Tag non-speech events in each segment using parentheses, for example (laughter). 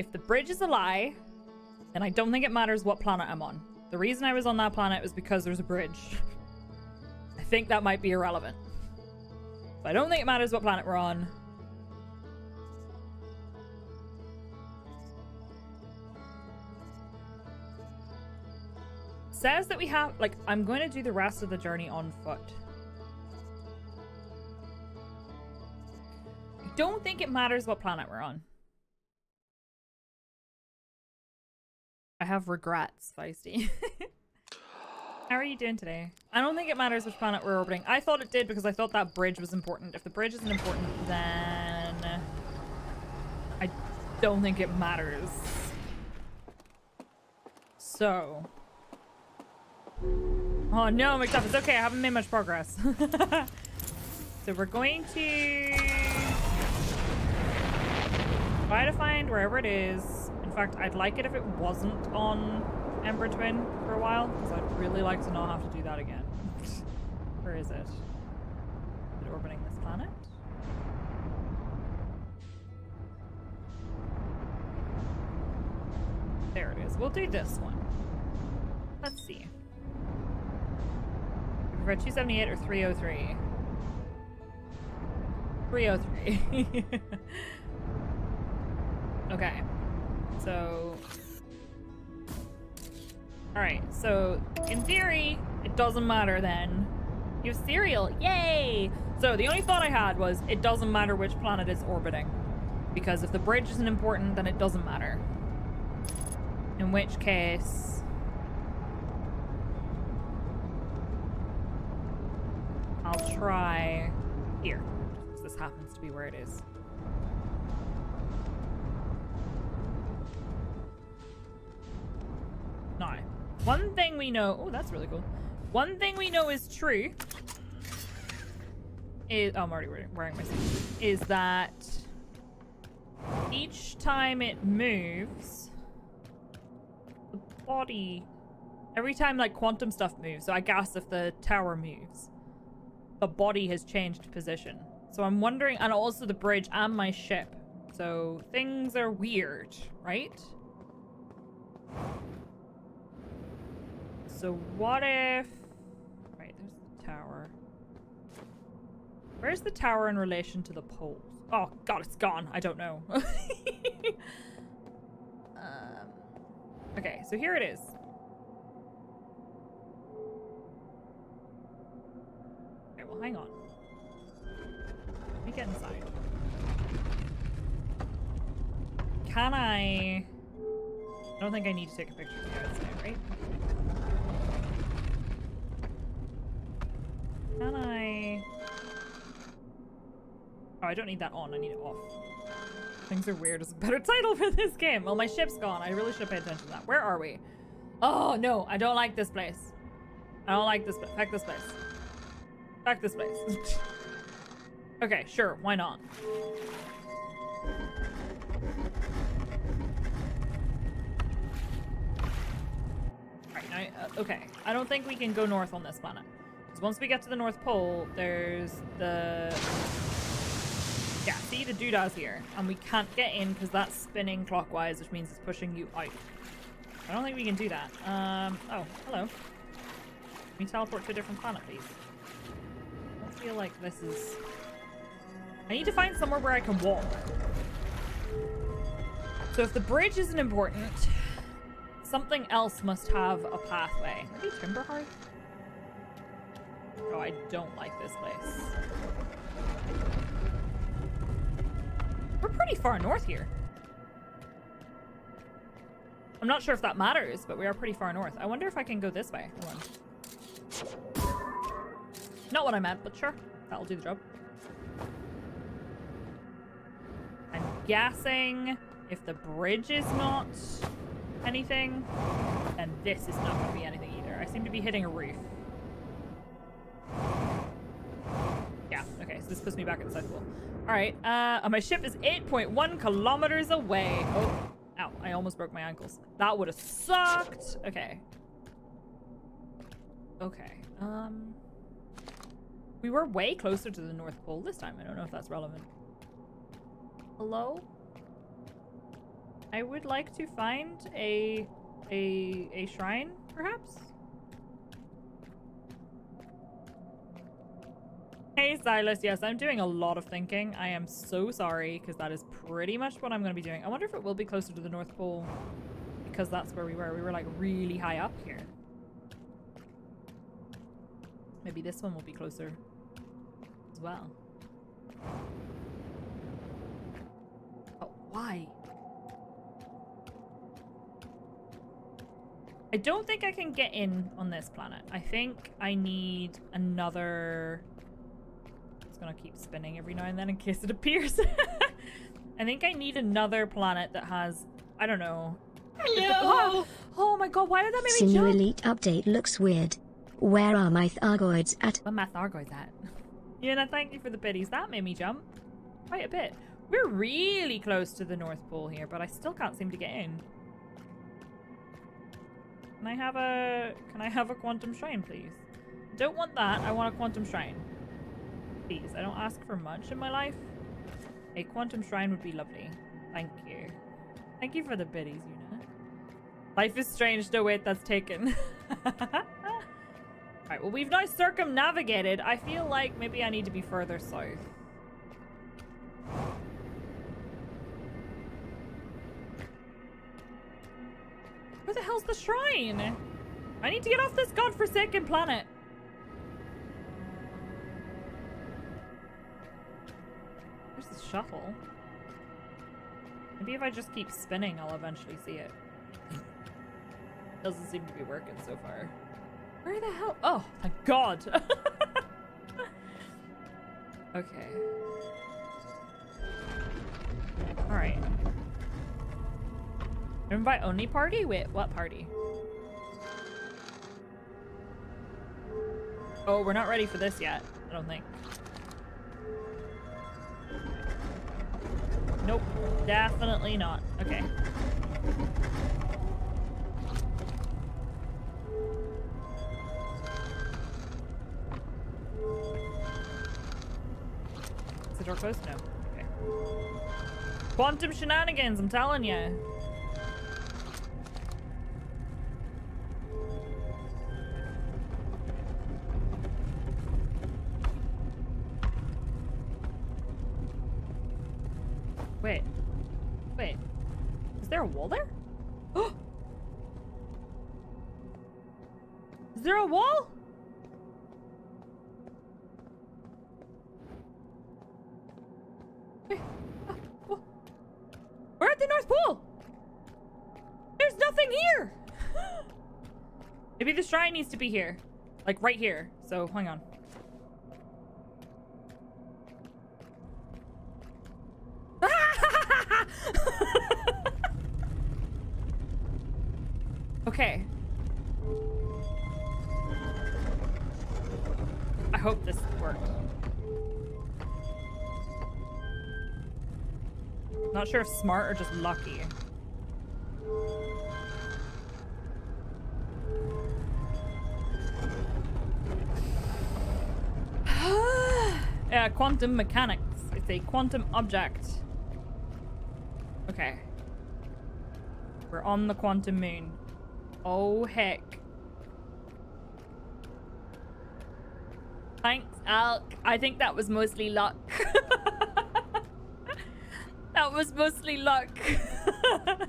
If the bridge is a lie, then I don't think it matters what planet I'm on. The reason I was on that planet was because there's a bridge. I think that might be irrelevant. But I don't think it matters what planet we're on. Says that we have, like, I'm going to do the rest of the journey on foot. I don't think it matters what planet we're on. I have regrets, Feisty. (gasps) How are you doing today? I don't think it matters which planet we're orbiting. I thought it did because I thought that bridge was important. If the bridge isn't important, then... I don't think it matters. So... Oh no, McDuff, it's okay. I haven't made much progress. (laughs) so we're going to... Try to find wherever it is. In fact, I'd like it if it wasn't on Ember Twin for a while, because I'd really like to not have to do that again. (laughs) Where is it? Is it orbiting this planet? There it is. We'll do this one. Let's see. We prefer 278 or 303? 303. (laughs) okay. So Alright, so in theory, it doesn't matter then. You have cereal, yay! So the only thought I had was it doesn't matter which planet it's orbiting. Because if the bridge isn't important, then it doesn't matter. In which case... I'll try here. This happens to be where it is. One thing we know... Oh, that's really cool. One thing we know is true is... Oh, I'm already wearing my suit. Is that each time it moves, the body... Every time, like, quantum stuff moves, so I guess if the tower moves, the body has changed position. So I'm wondering... And also the bridge and my ship. So things are weird, right? So what if... Right, there's the tower. Where's the tower in relation to the poles? Oh, God, it's gone. I don't know. (laughs) um, okay, so here it is. Okay, well, hang on. Let me get inside. Can I... I don't think I need to take a picture of the outside, right? Can I... Oh, I don't need that on. I need it off. Things are weird is a better (laughs) title for this game. Well, my ship's gone. I really should pay attention to that. Where are we? Oh, no. I don't like this place. I don't like this place. Back this place. Back this place. (laughs) okay, sure. Why not? Right, now, uh, okay. I don't think we can go north on this planet once we get to the North Pole, there's the... Yeah, see the doodah's here. And we can't get in because that's spinning clockwise, which means it's pushing you out. I don't think we can do that. Um, oh, hello. Can we teleport to a different planet, please? I feel like this is... I need to find somewhere where I can walk. So if the bridge isn't important, something else must have a pathway. Maybe Timber Hearth? Oh, I don't like this place. We're pretty far north here. I'm not sure if that matters, but we are pretty far north. I wonder if I can go this way. Not what I meant, but sure. That'll do the job. I'm guessing if the bridge is not anything, then this is not going to be anything either. I seem to be hitting a roof. Yeah, okay, so this puts me back at the South. Alright, uh, my ship is 8.1 kilometers away. Oh, ow, I almost broke my ankles. That would have sucked. Okay. Okay, um... We were way closer to the North Pole this time. I don't know if that's relevant. Hello? I would like to find a a a shrine, perhaps. Hey Silas, yes, I'm doing a lot of thinking. I am so sorry because that is pretty much what I'm going to be doing. I wonder if it will be closer to the North Pole because that's where we were. We were like really high up here. Maybe this one will be closer as well. Oh, why? I don't think I can get in on this planet. I think I need another gonna keep spinning every now and then in case it (laughs) appears. I think I need another planet that has, I don't know. No! (laughs) Oh, oh, my god, why did that make Sinu me jump? Elite update looks weird. Where are my Thargoids at? Where my Thargoids at? Yeah, thank you for the biddies. That made me jump quite a bit. We're really close to the North Pole here, but I still can't seem to get in. Can I have a... Can I have a quantum shrine, please? Don't want that. I want a quantum shrine. Please, I don't ask for much in my life. A quantum shrine would be lovely. Thank you. Thank you for the biddies, Una. Life is strange. No, wait, that's taken. (laughs) Alright, well, we've now circumnavigated. I feel like maybe I need to be further south. Where the hell's the shrine? I need to get off this godforsaken planet. Shuttle. Maybe if I just keep spinning, I'll eventually see it. (laughs) Doesn't seem to be working so far. Where the hell? Oh, thank God. (laughs) okay. Alright. Invite only party? Wait, what party? Oh, we're not ready for this yet. I don't think. Nope. Definitely not. Okay. Is the door closed? No. Okay. Quantum shenanigans, I'm telling you. Wait. Wait. Is there a wall there? (gasps) Is there a wall? (laughs) We're at the North Pole! There's nothing here! (gasps) Maybe the shrine needs to be here. Like right here. So, hang on. Okay. I hope this worked. Not sure if smart or just lucky. (sighs) yeah, quantum mechanics. It's a quantum object. Okay. We're on the quantum moon. Oh, heck. Thanks, Alk. I think that was mostly luck. (laughs) that was mostly luck. (laughs)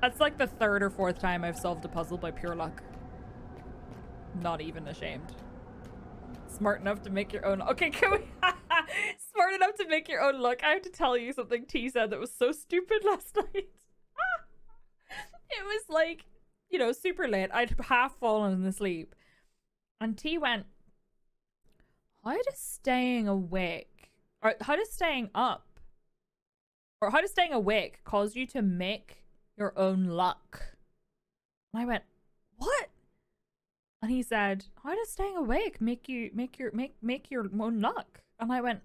That's like the third or fourth time I've solved a puzzle by pure luck. Not even ashamed. Smart enough to make your own. Okay, (laughs) can we? Smart enough to make your own luck. I have to tell you something T said that was so stupid last night. Was like, you know, super late. I'd half fallen asleep. And T went, How does staying awake, or how does staying up, or how does staying awake cause you to make your own luck? And I went, What? And he said, How does staying awake make you make your make make your own luck? And I went,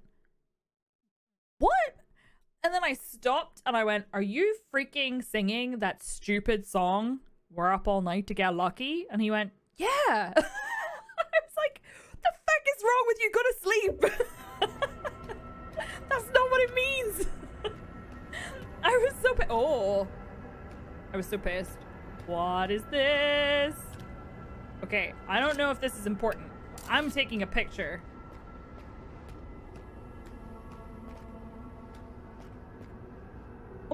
What? And then I stopped and I went, Are you freaking singing that stupid song, We're Up All Night to Get Lucky? And he went, Yeah. (laughs) I was like, the fuck is wrong with you? Go to sleep. (laughs) That's not what it means. (laughs) I was so Oh. I was so pissed. What is this? Okay, I don't know if this is important. I'm taking a picture.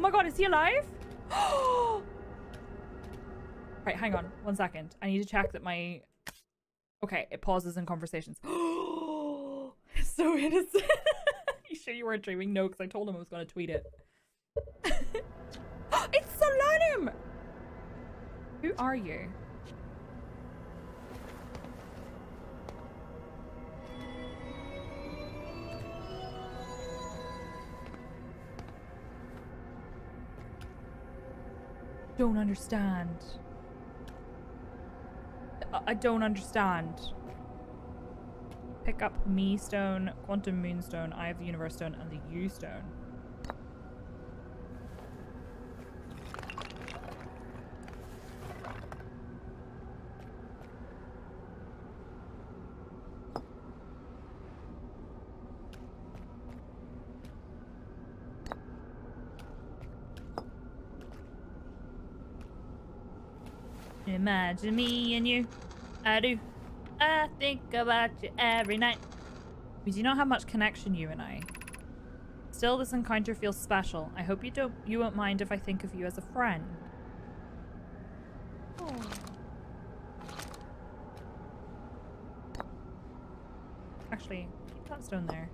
Oh my god, is he alive? (gasps) right, hang on. One second. I need to check that my... Okay, it pauses in conversations. (gasps) so innocent. (laughs) you sure you weren't dreaming? No, because I told him I was going to tweet it. (gasps) it's Solanum! Who are you? Don't understand. I- don't understand. Pick up Me Stone, Quantum Moonstone, Eye of the Universe Stone, and the U Stone. Imagine me and you. I do. I think about you every night. We do not have much connection, you and I. Still, this encounter feels special. I hope you don't you won't mind if I think of you as a friend. Actually, keep that stone there.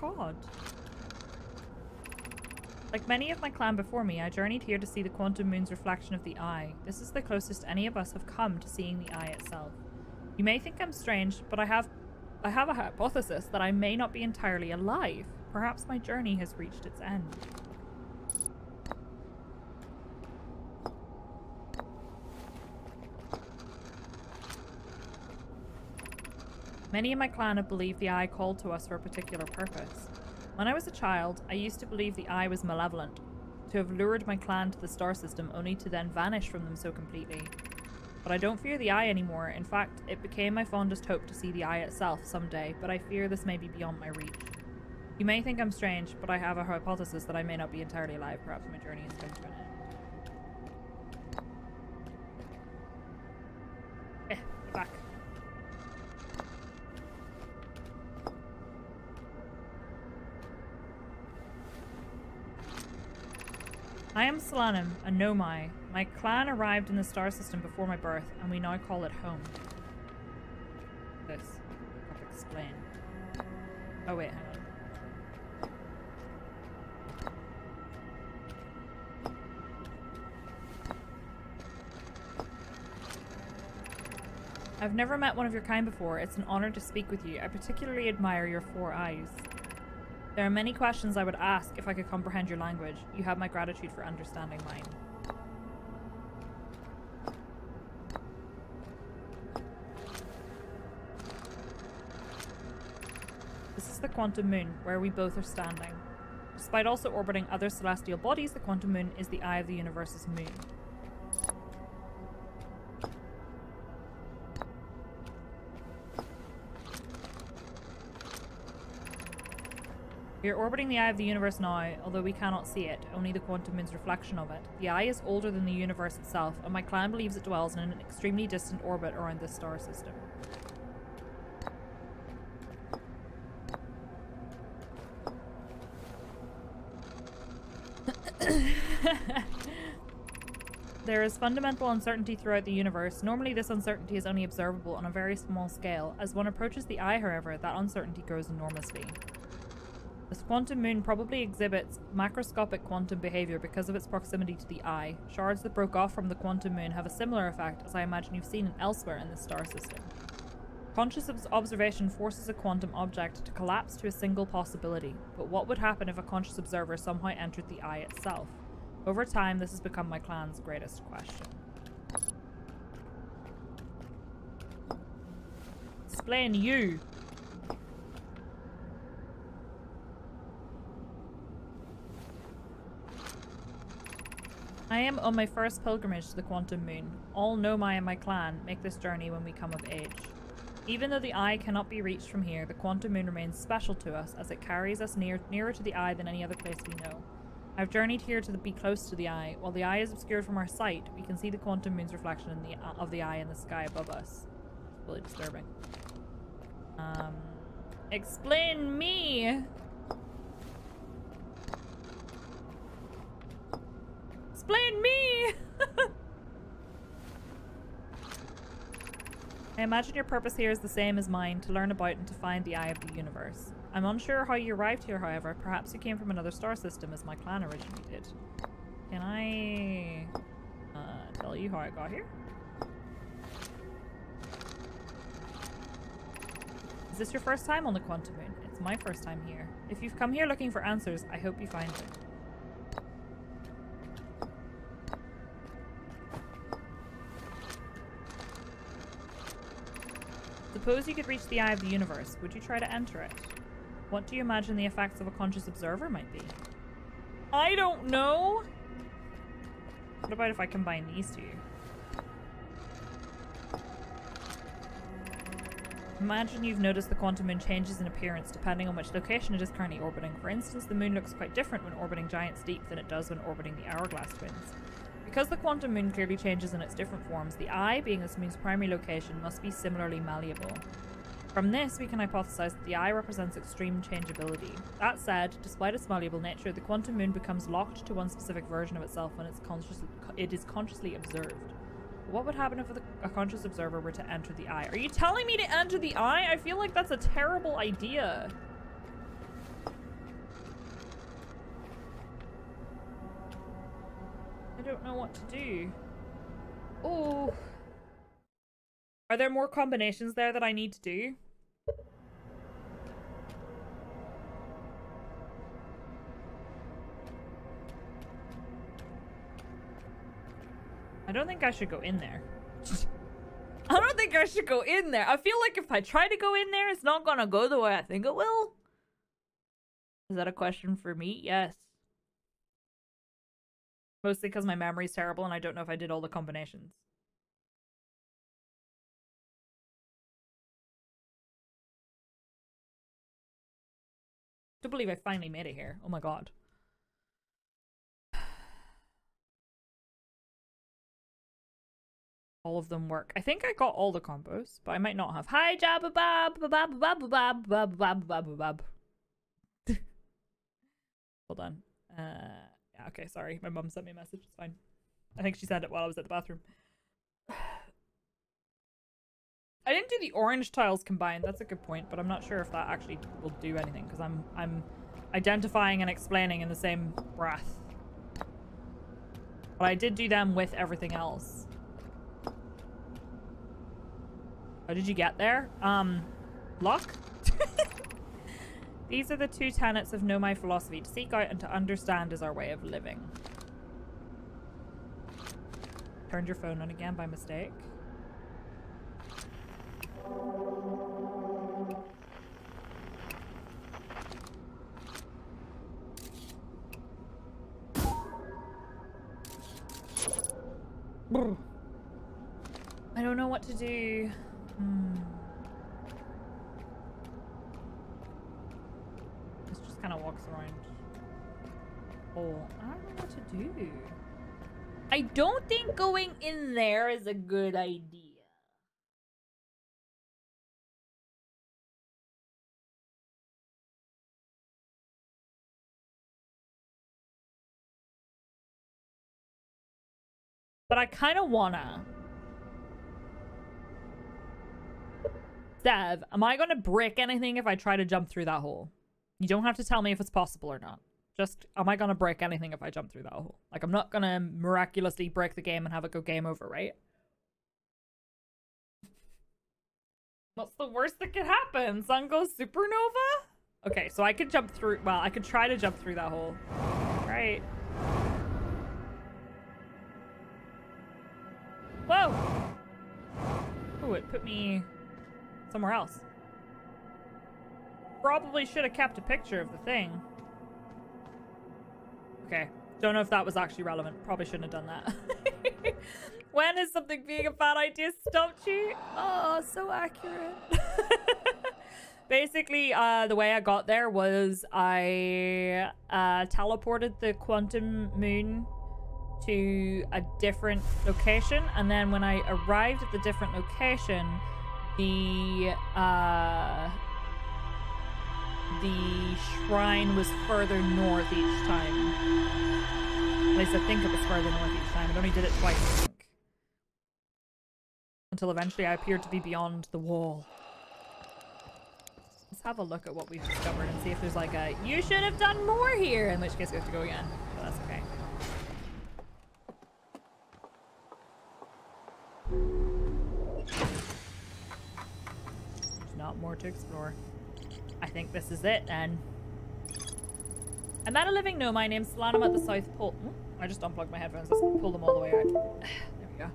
God. Many of my clan before me, I journeyed here to see the quantum moon's reflection of the eye. This is the closest any of us have come to seeing the eye itself. You may think I'm strange, but I have I have a hypothesis that I may not be entirely alive. Perhaps my journey has reached its end. Many in my clan have believed the eye called to us for a particular purpose. When I was a child, I used to believe the eye was malevolent, to have lured my clan to the star system only to then vanish from them so completely. But I don't fear the eye anymore. In fact, it became my fondest hope to see the eye itself someday, but I fear this may be beyond my reach. You may think I'm strange, but I have a hypothesis that I may not be entirely alive. Perhaps my journey has come to an end. I am Solanum, a Nomai. My clan arrived in the star system before my birth, and we now call it home. This. I'll explain. Oh wait, hang on. I've never met one of your kind before. It's an honor to speak with you. I particularly admire your four eyes. There are many questions I would ask if I could comprehend your language. You have my gratitude for understanding mine. This is the quantum moon, where we both are standing. Despite also orbiting other celestial bodies, the quantum moon is the eye of the universe's moon. We are orbiting the eye of the universe now, although we cannot see it, only the quantum moon's reflection of it. The eye is older than the universe itself, and my clan believes it dwells in an extremely distant orbit around this star system. (coughs) There is fundamental uncertainty throughout the universe. Normally, this uncertainty is only observable on a very small scale. As one approaches the eye, however, that uncertainty grows enormously. This quantum moon probably exhibits macroscopic quantum behavior because of its proximity to the eye. Shards that broke off from the quantum moon have a similar effect, as I imagine you've seen elsewhere in the star system. Conscious observation forces a quantum object to collapse to a single possibility, but what would happen if a conscious observer somehow entered the eye itself? Over time, this has become my clan's greatest question. Explain you! I am on my first pilgrimage to the Quantum Moon. All Nomai and my clan make this journey when we come of age. Even though the eye cannot be reached from here, the quantum moon remains special to us as it carries us near nearer to the eye than any other place we know. I've journeyed here to be close to the eye. While the eye is obscured from our sight, we can see the quantum moon's reflection the, uh, of the eye in the sky above us. Really disturbing. Um, explain me! Explain me! (laughs) I imagine your purpose here is the same as mine, to learn about and to find the eye of the universe. I'm unsure how you arrived here, however. Perhaps you came from another star system as my clan originally did. Can I uh, tell you how I got here? Is this your first time on the Quantum Moon? It's my first time here. If you've come here looking for answers, I hope you find them. Suppose you could reach the eye of the universe. Would you try to enter it? What do you imagine the effects of a conscious observer might be? I don't know! What about if I combine these two? Imagine you've noticed the quantum moon changes in appearance depending on which location it is currently orbiting. For instance, the moon looks quite different when orbiting Giant's Deep than it does when orbiting the Hourglass Twins. Because the quantum moon clearly changes in its different forms, the eye, being this moon's primary location, must be similarly malleable. From this, we can hypothesize that the eye represents extreme changeability. That said, despite its malleable nature, the quantum moon becomes locked to one specific version of itself when it's consciously, it is consciously observed. What would happen if a conscious observer were to enter the eye? Are you telling me to enter the eye? I feel like that's a terrible idea. Don't know what to do. Oh. Are there more combinations there that I need to do? I don't think I should go in there. (laughs) I don't think I should go in there. I feel like if I try to go in there, it's not gonna go the way I think it will. Is that a question for me? Yes. Mostly because my memory's terrible and I don't know if I did all the combinations. I believe I finally made it here. Oh my god. all of them work. I think I got all the combos, but I might not have. Hi, Jabba Bab, Bab, Bab, Bab, Bab, Bab, Bab, Bab. Hold on. Uh, okay, sorry. My mum sent me a message. It's fine. I think she sent it while I was at the bathroom. (sighs) I didn't do the orange tiles combined. That's a good point, but I'm not sure if that actually will do anything because I'm I'm identifying and explaining in the same breath. But I did do them with everything else. How did you get there? Um, luck? (laughs) These are the two tenets of Nomai Philosophy. To seek out and to understand is our way of living. Turned your phone on again by mistake. I don't know what to do. Hmm. This just kind of walks around. Oh, I don't know what to do. I don't think going in there is a good idea. But I kind of wanna. Dev, am I to brick anything if I try to jump through that hole? You don't have to tell me if it's possible or not. Just, am I to break anything if I jump through that hole? Like, I'm not to miraculously break the game and have it go game over, right? What's the worst that could happen? Sun goes supernova? Okay, so I could jump through, well, I could try to jump through that hole. Right. Whoa! Oh, it put me somewhere else. Probably should have kept a picture of the thing. Okay. Don't know if that was actually relevant. Probably shouldn't have done that. (laughs) when is something being a bad idea stopped you? Oh, so accurate. (laughs) Basically, uh, the way I got there was I uh, teleported the quantum moon to a different location, and then when I arrived at the different location, the uh, the shrine was further north each time. At least I think it was further north each time. It only did it twice, Until eventually I appeared to be beyond the wall. Let's have a look at what we've discovered and see if there's like a you should have done more here, in which case we have to go again. But that's okay. There's not more to explore. I think this is it then. I met a living Nomai name's Solanum at the South Pole. Hmm? I just unplugged my headphones. Let's pull them all the way out. (sighs) there we go.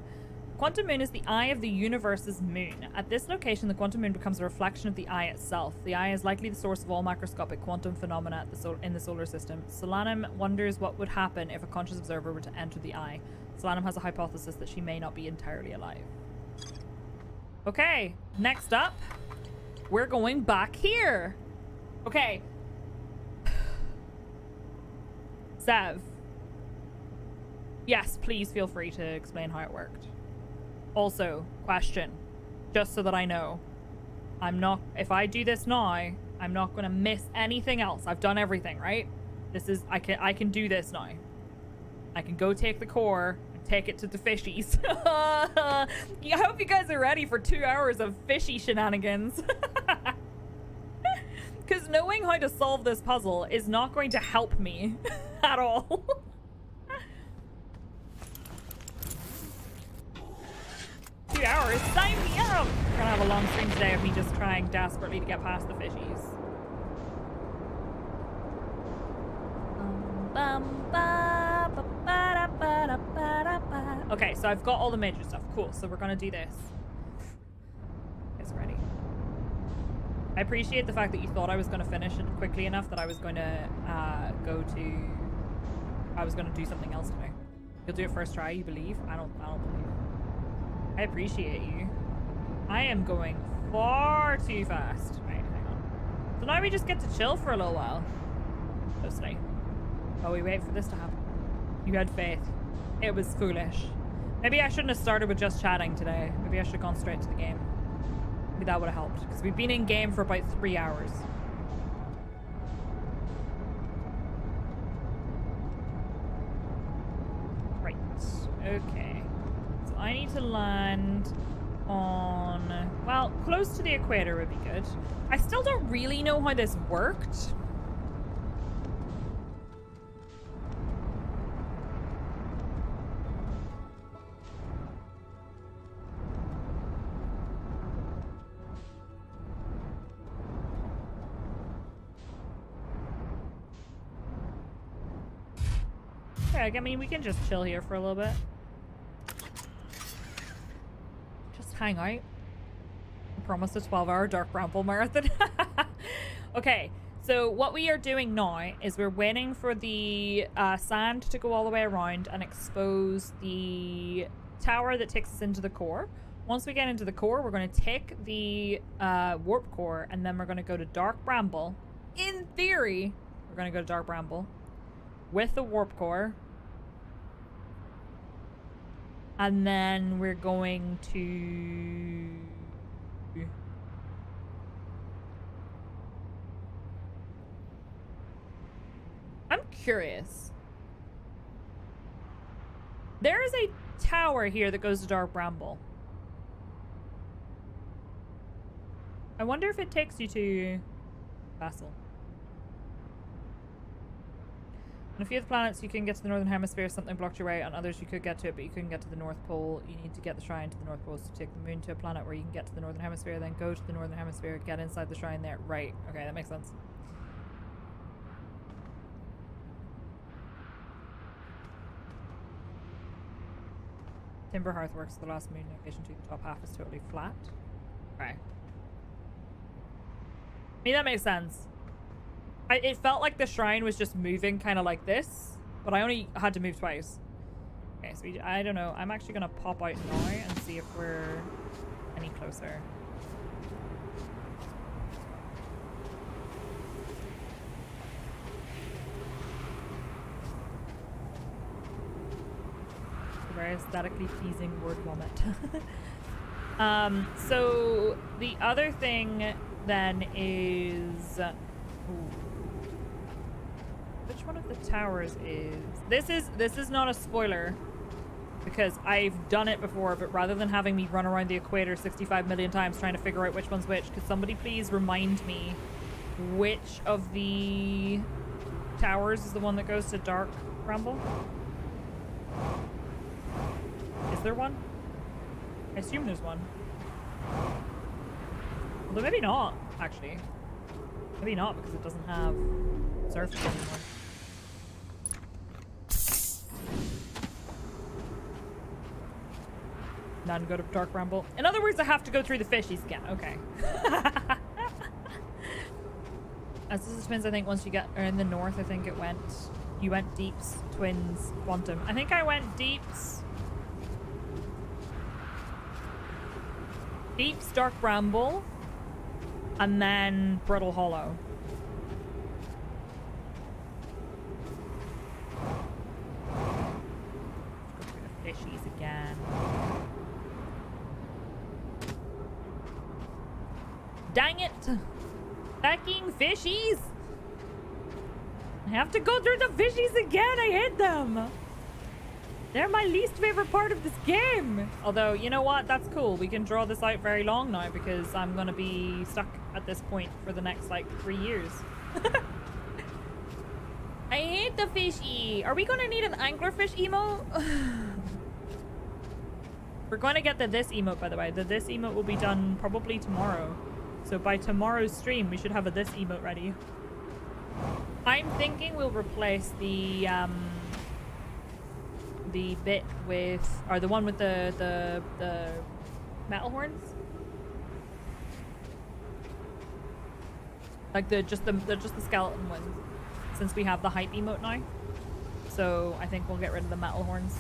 Quantum moon is the eye of the universe's moon. At this location, the quantum moon becomes a reflection of the eye itself. The eye is likely the source of all microscopic quantum phenomena the in the solar system. Solanum wonders what would happen if a conscious observer were to enter the eye. Solanum has a hypothesis that she may not be entirely alive. Okay, next up, we're going back here. Okay. Zev. Yes, please feel free to explain how it worked. Also, question, just so that I know. I'm not, if I do this now, I'm not going to miss anything else. I've done everything, right? This is, I can, I can do this now. I can go take the core and take it to the fishies. (laughs) I hope you guys are ready for two hours of fishy shenanigans. (laughs) Because knowing how to solve this puzzle is not going to help me (laughs) at all. (laughs) Two hours? Sign me up! We're gonna have a long stream today of me just trying desperately to get past the fishies. Okay, so I've got all the major stuff. Cool, so we're gonna do this. Guys ready? I appreciate the fact that you thought I was going to finish it quickly enough that I was going to uh, go to... I was going to do something else today. You'll do it first try, you believe? I don't, I don't believe. I appreciate you. I am going far too fast. Right, hang on. So now we just get to chill for a little while. Mostly. While we wait for this to happen. You had faith. It was foolish. Maybe I shouldn't have started with just chatting today. Maybe I should have gone straight to the game. That would have helped. Because we've been in game for about three hours. Right. Okay. So I need to land on... Well, close to the equator would be good. I still don't really know how this worked. I mean, we can just chill here for a little bit. Just hang out. I promised a 12-hour Dark Bramble marathon. (laughs) okay, so what we are doing now is we're waiting for the uh, sand to go all the way around and expose the tower that takes us into the core. Once we get into the core, we're going to take the uh, warp core and then we're going to go to Dark Bramble. In theory, we're going to go to Dark Bramble with the warp core and then we're going to... I'm curious. There is a tower here that goes to Dark Bramble. I wonder if it takes you to Vessel. On a few of the planets, you can get to the northern hemisphere. Something blocked your way. On others, you could get to it, but you couldn't get to the North Pole. You need to get the shrine to the North Pole to take the moon to a planet where you can get to the northern hemisphere. Then go to the northern hemisphere, get inside the shrine there. Right. Okay, that makes sense. Timber Hearth works the last moon location to the top half is totally flat. Okay. I mean, that makes sense. I, it felt like the shrine was just moving kind of like this, but I only had to move twice. Okay, so we, I don't know. I'm actually going to pop out now and see if we're any closer. very aesthetically pleasing word vomit. (laughs) um, so the other thing then is... Ooh. Which one of the towers is... This is this is not a spoiler because I've done it before, but rather than having me run around the equator 65 million times trying to figure out which one's which, could somebody please remind me which of the towers is the one that goes to Dark Bramble? Is there one? I assume there's one. Although maybe not, actually. Maybe not because it doesn't have surface anymore. None go to Dark Bramble. In other words, I have to go through the fishies again. Okay. (laughs) As this is twins, I think once you get or in the north, I think it went. You went deeps, twins, quantum. I think I went deeps. Deeps, Dark Bramble, and then Brittle Hollow. Fishies again. Dang it! Fucking fishies! I have to go through the fishies again! I hate them! They're my least favorite part of this game! Although, you know what? That's cool. We can draw this out very long now because I'm gonna be stuck at this point for the next, like, three years. (laughs) I hate the fishy! Are we gonna need an anglerfish emote? (sighs) We're going to get the this emote, by the way. The this emote will be done probably tomorrow. So by tomorrow's stream, we should have a this emote ready. I'm thinking we'll replace the um, the bit with, or the one with the the the metal horns. Like the just the, the just the skeleton ones, since we have the hype emote now. So I think we'll get rid of the metal horns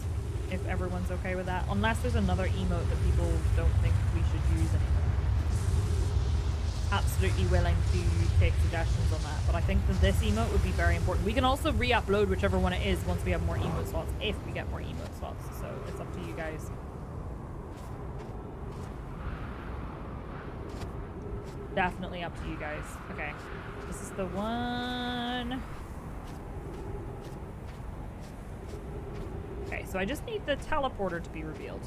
if everyone's okay with that. Unless there's another emote that people don't think we should use anymore absolutely willing to take suggestions on that. But I think that this emote would be very important. We can also re-upload whichever one it is once we have more emote slots, if we get more emote slots. So it's up to you guys. Definitely up to you guys. Okay. This is the one... Okay, so I just need the teleporter to be revealed.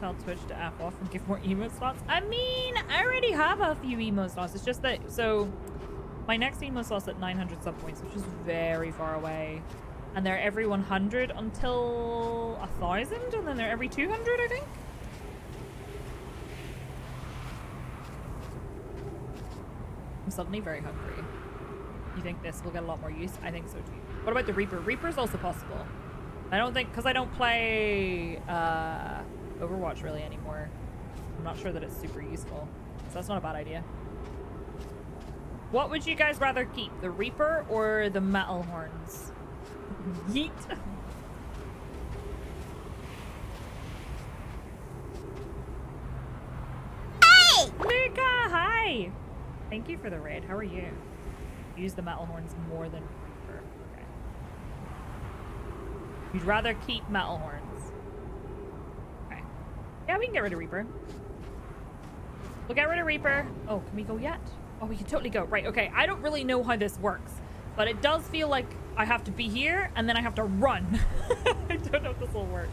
Tell Twitch to app off and give more emote slots. I mean, I already have a few emote slots. It's just that, so my next emote slot's at 900 sub points, which is very far away. And they're every 100 until a 1,000, and then they're every 200, I think? I'm suddenly very hungry. You think this will get a lot more use? I think so too. What about the Reaper? Reaper's also possible. I don't think, because I don't play, uh, Overwatch really anymore. I'm not sure that it's super useful. So that's not a bad idea. What would you guys rather keep? The Reaper or the Metal Horns? (laughs) Yeet. Hey! Luca, hi! Thank you for the raid. How are you? Use the Metal Horns more than Reaper. Okay. You'd rather keep Metal Horns. Yeah, we can get rid of Reaper. We'll get rid of Reaper. Oh, can we go yet? Oh, we can totally go. Right, okay. I don't really know how this works, but it does feel like I have to be here and then I have to run. (laughs) I don't know if this will work.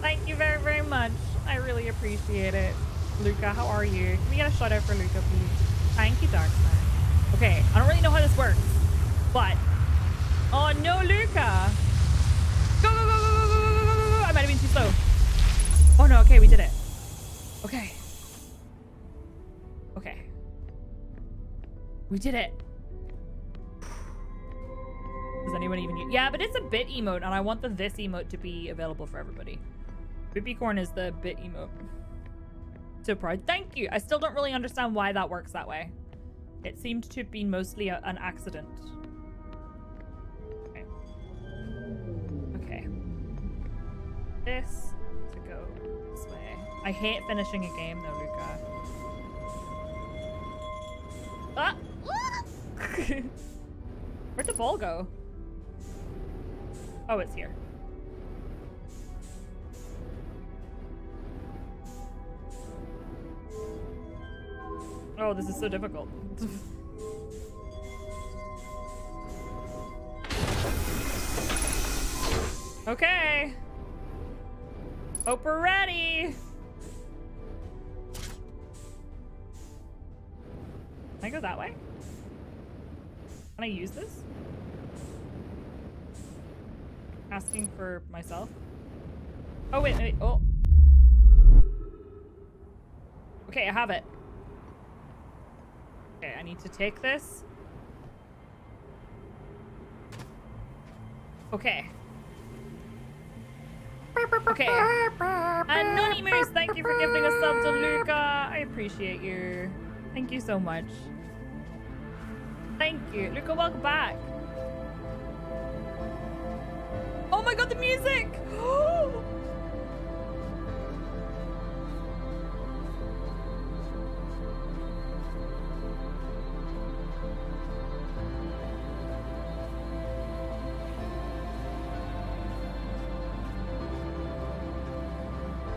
Thank you very, very much. I really appreciate it. Luca, how are you? Can we get a shout out for Luca, please? Thank you, Darkside. Okay, I don't really know how this works, but... Oh, no, Luca! Go, go, go, go, go, go, go, go, go! I might have been too slow. Oh no, okay, we did it. Okay. Okay. We did it. Does anyone even use- Yeah, but it's a bit emote, and I want the this emote to be available for everybody. Bippy corn is the bit emote. So proud. Thank you. I still don't really understand why that works that way. It seemed to be mostly a, an accident. Okay. Okay. This I hate finishing a game though, Luca. Ah! (laughs) Where'd the ball go? Oh, it's here. Oh, this is so difficult. (laughs) okay. Hope we're ready. Can I go that way? Can I use this? Asking for myself? Oh, wait, wait, oh. Okay, I have it. Okay, I need to take this. Okay. Okay. Moose, thank you for giving a sub to Luca. I appreciate you. Thank you so much. Thank you. Luca, welcome back. Oh my god, the music! (gasps)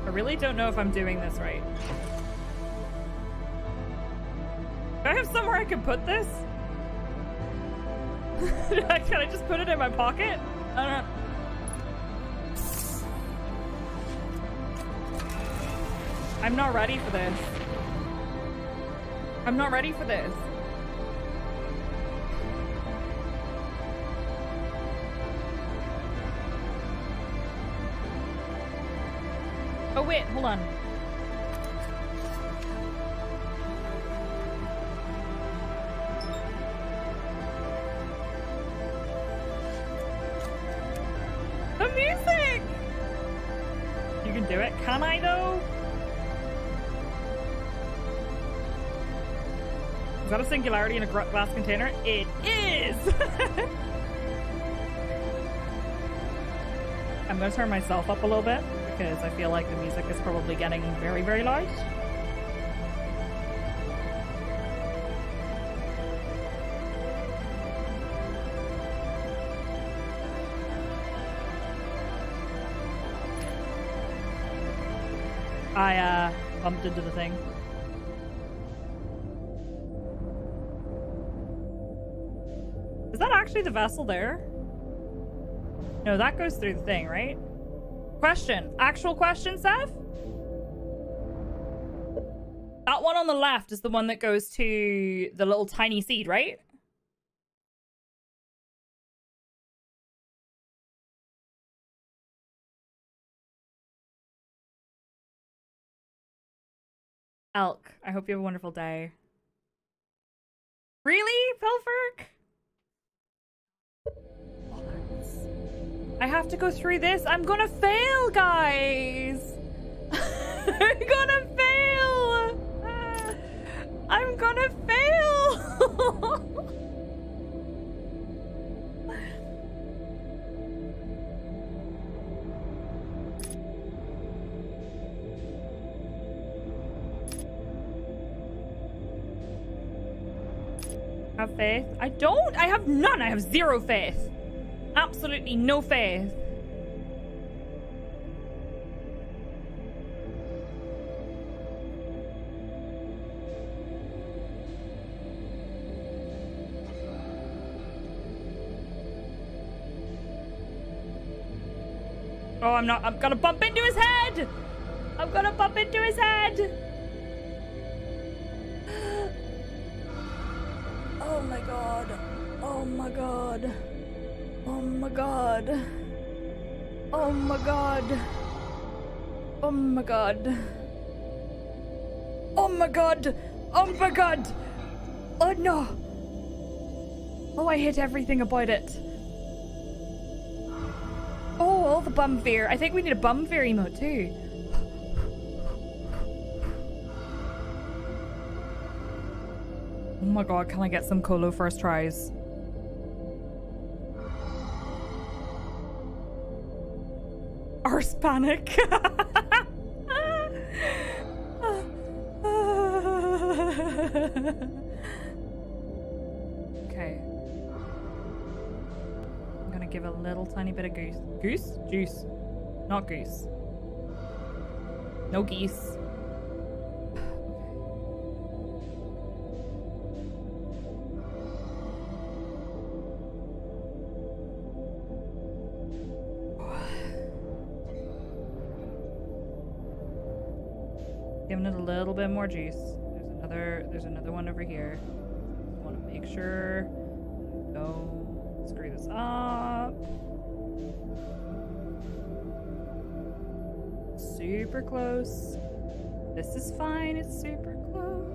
I really don't know if I'm doing this right. Do I have somewhere I can put this? (laughs) can I just put it in my pocket? I don't I'm not ready for this. I'm not ready for this. Oh wait, hold on. Singularity in a glass container? It is! (laughs) I'm gonna turn myself up a little bit because I feel like the music is probably getting very, very loud. I uh, bumped into the thing. Actually the vessel there? No, that goes through the thing, right? Question. Actual question, Seth? That one on the left is the one that goes to the little tiny seed, right? Elk, I hope you have a wonderful day. Really, Pilferk? I have to go through this. I'm gonna fail, guys. (laughs) I'm gonna fail. I'm gonna fail. (laughs) have faith? I don't. I have none. I have zero faith. Absolutely no faith. Oh, I'm not. I'm gonna bump into his head. I'm gonna bump into his head. (gasps) Oh my god. Oh my god. Oh my god. Oh my god. Oh my god. Oh my god. Oh my god. Oh no. Oh, I hate everything about it. Oh, all the bum fear. I think we need a bum fear emote too. Oh my god, can I get some Colo first tries? panic. okay. I'm gonna give a little tiny bit of goose. Goose? Juice. Not goose. No geese. A little bit more juice. There's another there's another one over here. I Want to make sure don't screw this up. Super close. This is fine. It's super close.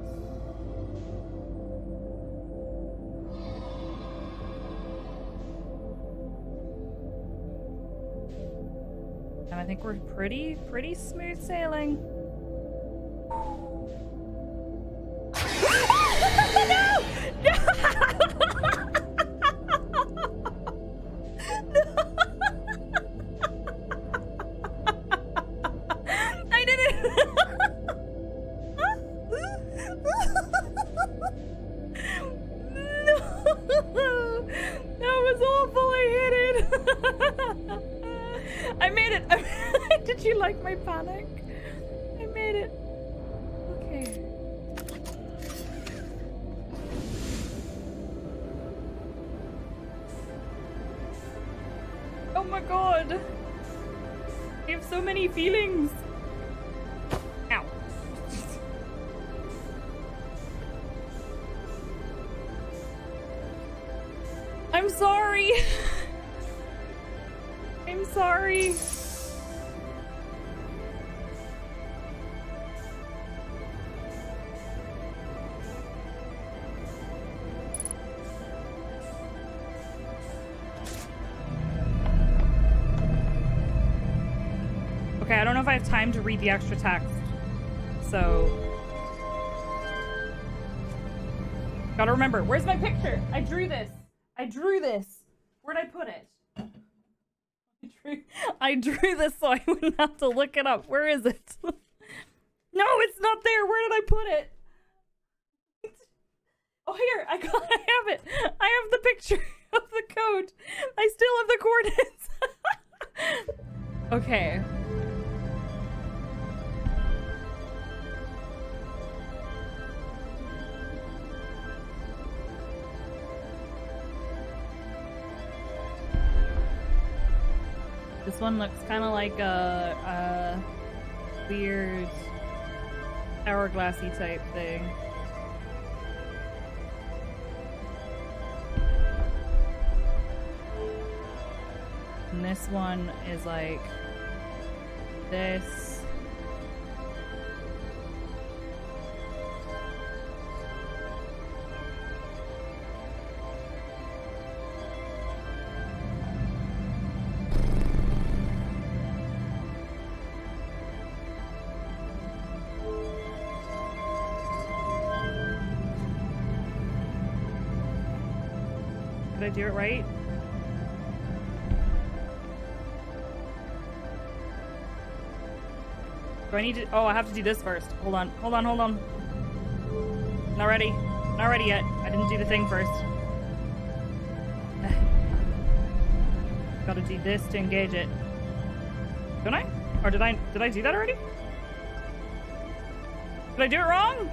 And I think we're pretty, pretty smooth sailing. I have time to read the extra text. So. Gotta remember, where's my picture? I drew this. I drew this. Where'd I put it? (laughs) I drew, I drew this so I wouldn't have to look it up. Where is it? One looks kind of like a, a weird hourglassy type thing. And this one is like this. Did I do it right? Do I need to? Oh, I have to do this first. Hold on, hold on, hold on. Not ready. Not ready yet. I didn't do the thing first. (laughs) Gotta do this to engage it. Don't I? Or did I? Did I do that already? Did I do it wrong?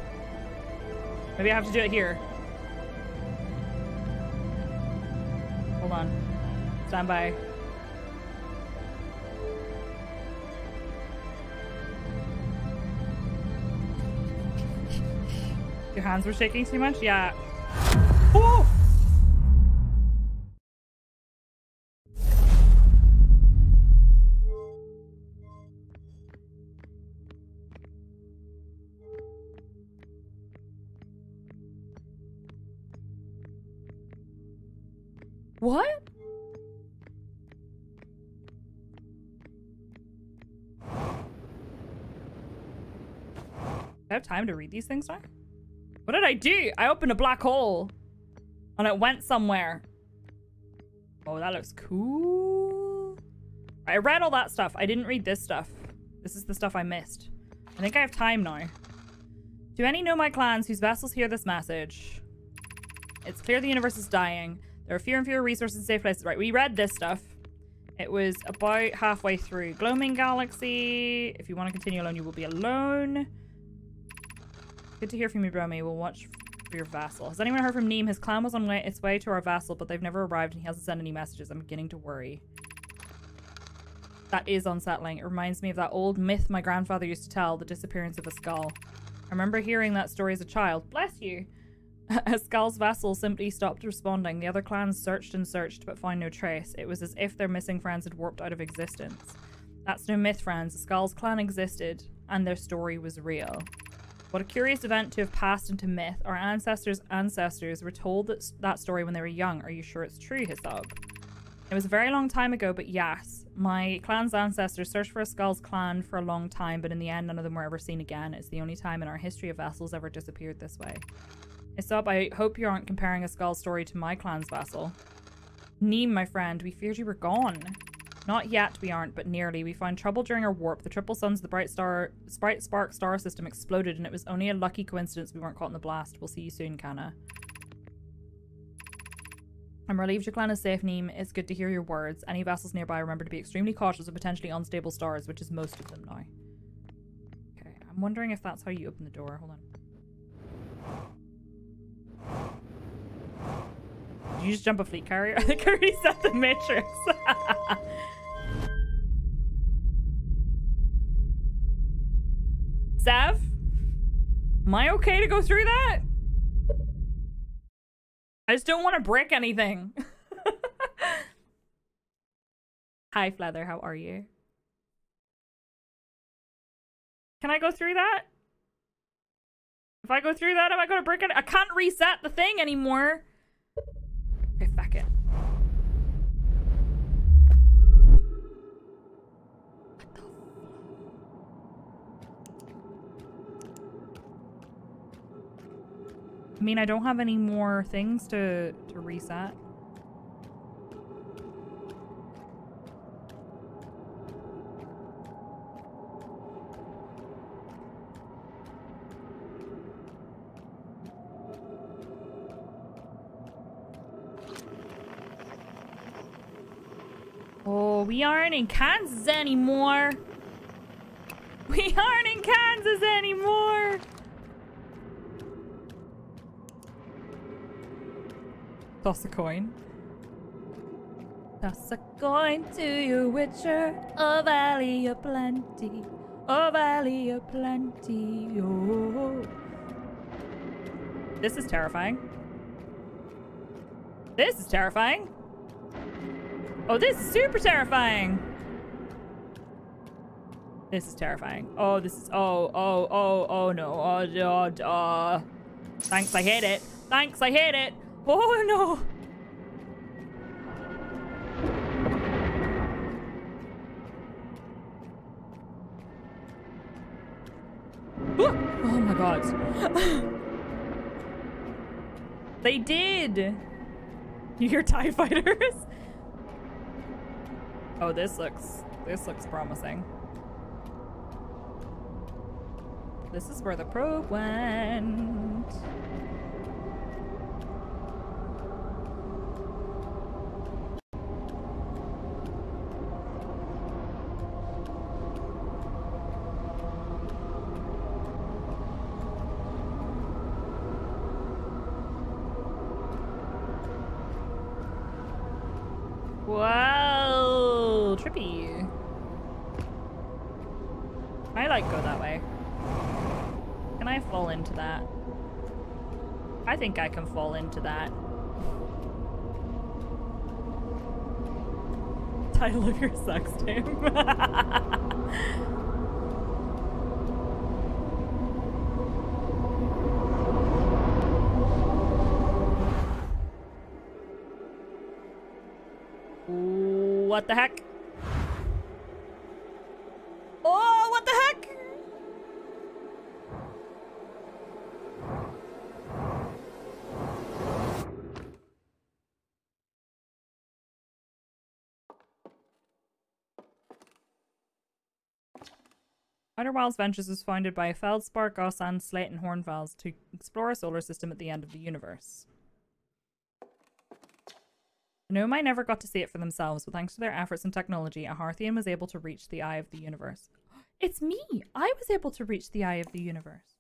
Maybe I have to do it here. Stand by. Your hands were shaking too much? Yeah. Time to read these things now? What did I do? I opened a black hole. And it went somewhere. Oh, that looks cool. I read all that stuff. I didn't read this stuff. This is the stuff I missed. I think I have time now Do any Nomai clans whose vessels hear this message? It's clear the universe is dying. There are fewer and fewer resources and safe places. Right, we read this stuff. It was about halfway through. Gloaming Galaxy. If you want to continue alone, you will be alone. Good to hear from you, Bromy. We'll watch for your vessel. Has anyone heard from Neem? His clan was on its way to our vessel, but they've never arrived and he hasn't sent any messages. I'm beginning to worry. That is unsettling. It reminds me of that old myth my grandfather used to tell, the disappearance of Escall. I remember hearing that story as a child. Bless you! (laughs) A skull's vessel simply stopped responding. The other clans searched and searched, but found no trace. It was as if their missing friends had warped out of existence. That's no myth, friends. Skull's clan existed, and their story was real. What a curious event to have passed into myth. Our ancestors' ancestors were told that, that story when they were young. Are you sure it's true, Hisab? It was a very long time ago, but yes. My clan's ancestors searched for Escall's clan for a long time, but in the end, none of them were ever seen again. It's the only time in our history a vessel's ever disappeared this way. Hisab, I hope you aren't comparing Escall story to my clan's vessel. Neem, my friend, we feared you were gone. Not yet, we aren't, but nearly. We found trouble during our warp. The triple suns the bright star, bright spark star system exploded, and it was only a lucky coincidence we weren't caught in the blast. We'll see you soon, Kana. I'm relieved your clan is safe, Neem. It's good to hear your words. Any vessels nearby, remember to be extremely cautious of potentially unstable stars, which is most of them now. Okay, I'm wondering if that's how you open the door. Hold on. Did you just jump a fleet carrier? I think I reset the matrix. (laughs) Sav? Am I okay to go through that? I just don't want to break anything. (laughs) Hi, Flether. How are you? Can I go through that? If I go through that, am I going to break it? I can't reset the thing anymore. Okay, fuck it. Mean, I don't have any more things to, to reset. Oh, we aren't in Kansas anymore. (laughs) We aren't in Kansas anymore. Toss a coin. Toss a coin to your witcher, a valley of plenty, a valley of plenty. Oh. This is terrifying. This is terrifying. Oh, this is super terrifying. This is terrifying. Oh, this is. Oh, oh, oh, oh no. Oh, oh, oh. Thanks, I hit it. Thanks, I hit it. Oh no! (gasps) Oh my god. (laughs) they did! You hear TIE fighters? (laughs) Oh, this looks... This looks promising. This is where the probe went. Wow, trippy. I like go that way. Can I fall into that? I think I can fall into that. Title of your sex tape. (laughs) what the heck? Oh, what the heck? Wilds Ventures was founded by Feldspar, Gossan, Slate, and Hornfels to explore a solar system at the end of the universe. Nomai never got to see it for themselves, but thanks to their efforts and technology, a Hearthian was able to reach the eye of the universe. (gasps) It's me! I was able to reach the eye of the universe.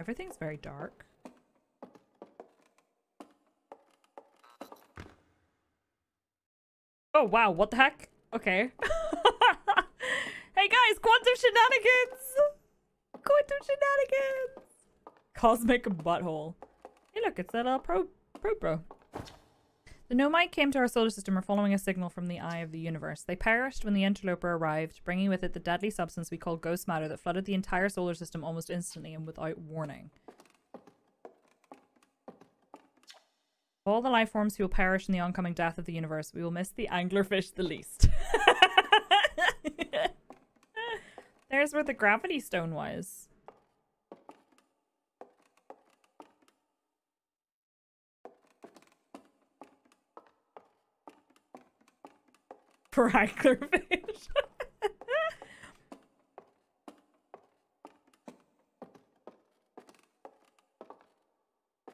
Everything's very dark. Oh wow, what the heck? Okay. (laughs) hey guys, quantum shenanigans! Quantum shenanigans! Cosmic butthole. Hey look, it's that uh, pro pro bro. The Nomai came to our solar system following a signal from the eye of the universe. They perished when the interloper arrived, bringing with it the deadly substance we call ghost matter that flooded the entire solar system almost instantly and without warning. All the life forms who will perish in the oncoming death of the universe, we will miss the anglerfish the least. (laughs) There's where the gravity stone was. (laughs) For anglerfish. (laughs)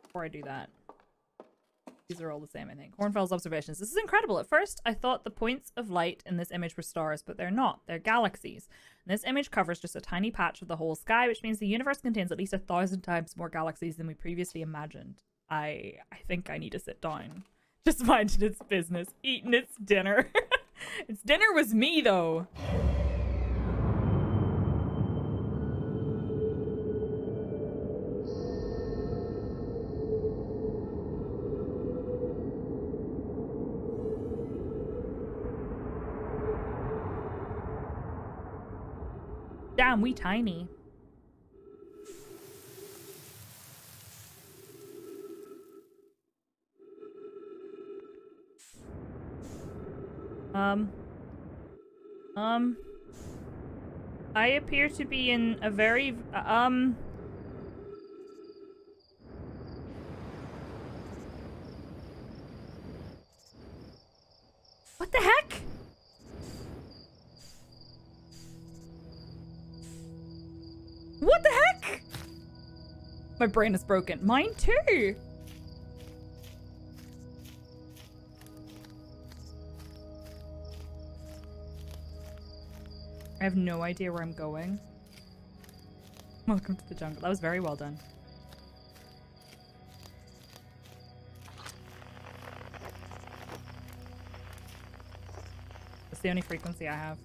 Before I do that. These are all the same, I think. Hornfels observations. This is incredible. At first, I thought the points of light in this image were stars, but they're not. They're galaxies. And this image covers just a tiny patch of the whole sky, which means the universe contains at least a thousand times more galaxies than we previously imagined. I I think I need to sit down. Just (laughs) minding its business, eating its dinner. (laughs) its dinner was me, though. Damn, we tiny. Um. Um. I appear to be in a very, um... My brain is broken. Mine too. I have no idea where I'm going. Welcome to the jungle. That was very well done. It's the only frequency I have.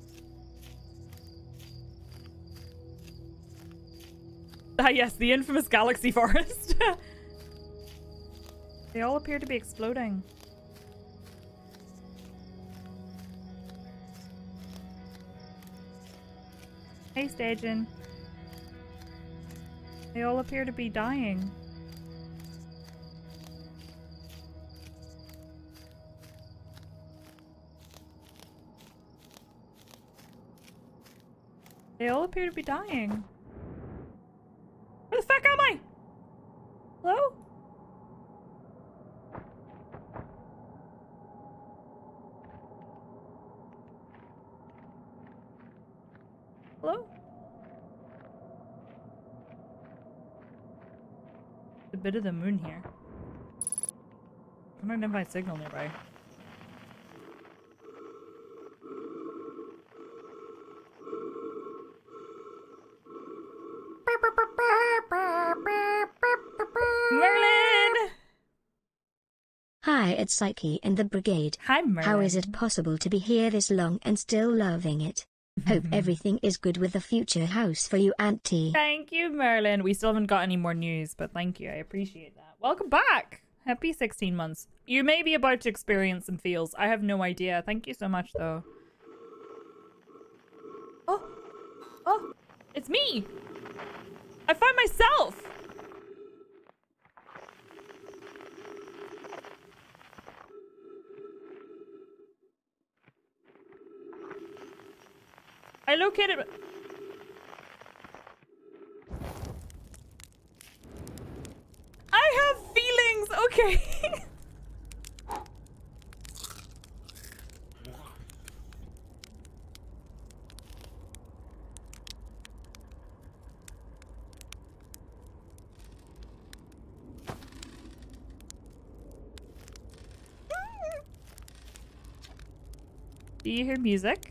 Ah, (laughs) yes, the infamous galaxy forest. (laughs) they all appear to be exploding. Hey, Stajan. They all appear to be dying. They all appear to be dying. Where the fuck am I? Hello? Hello? A bit of the moon here. I don't know if I signal nearby. Merlin! Hi, it's Psyche and the Brigade. Hi, Merlin. How is it possible to be here this long and still loving it? Hope mm-hmm. everything is good with the future house for you, Auntie. Thank you, Merlin. We still haven't got any more news, but thank you. I appreciate that. Welcome back. Happy 16 months. You may be about to experience some feels. I have no idea. Thank you so much, though. Oh! Oh! It's me! I find myself! I located... I have feelings! Okay. (laughs) Do you hear music?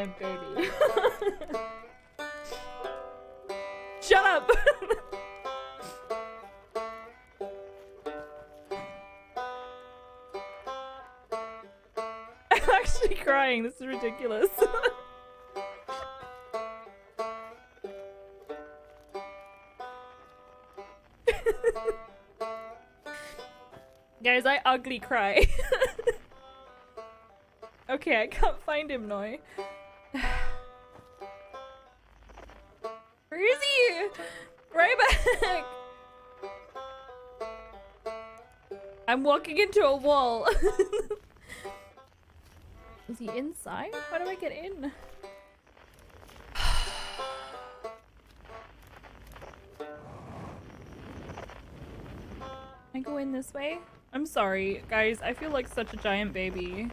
A baby. (laughs) Shut up! (laughs) I'm actually crying. This is ridiculous. (laughs) Guys, I ugly cry. okay, I can't find him now. I'm walking into a wall. (laughs) is he inside? How do I get in? (sighs) I go in this way? I'm sorry, guys. I feel like such a giant baby.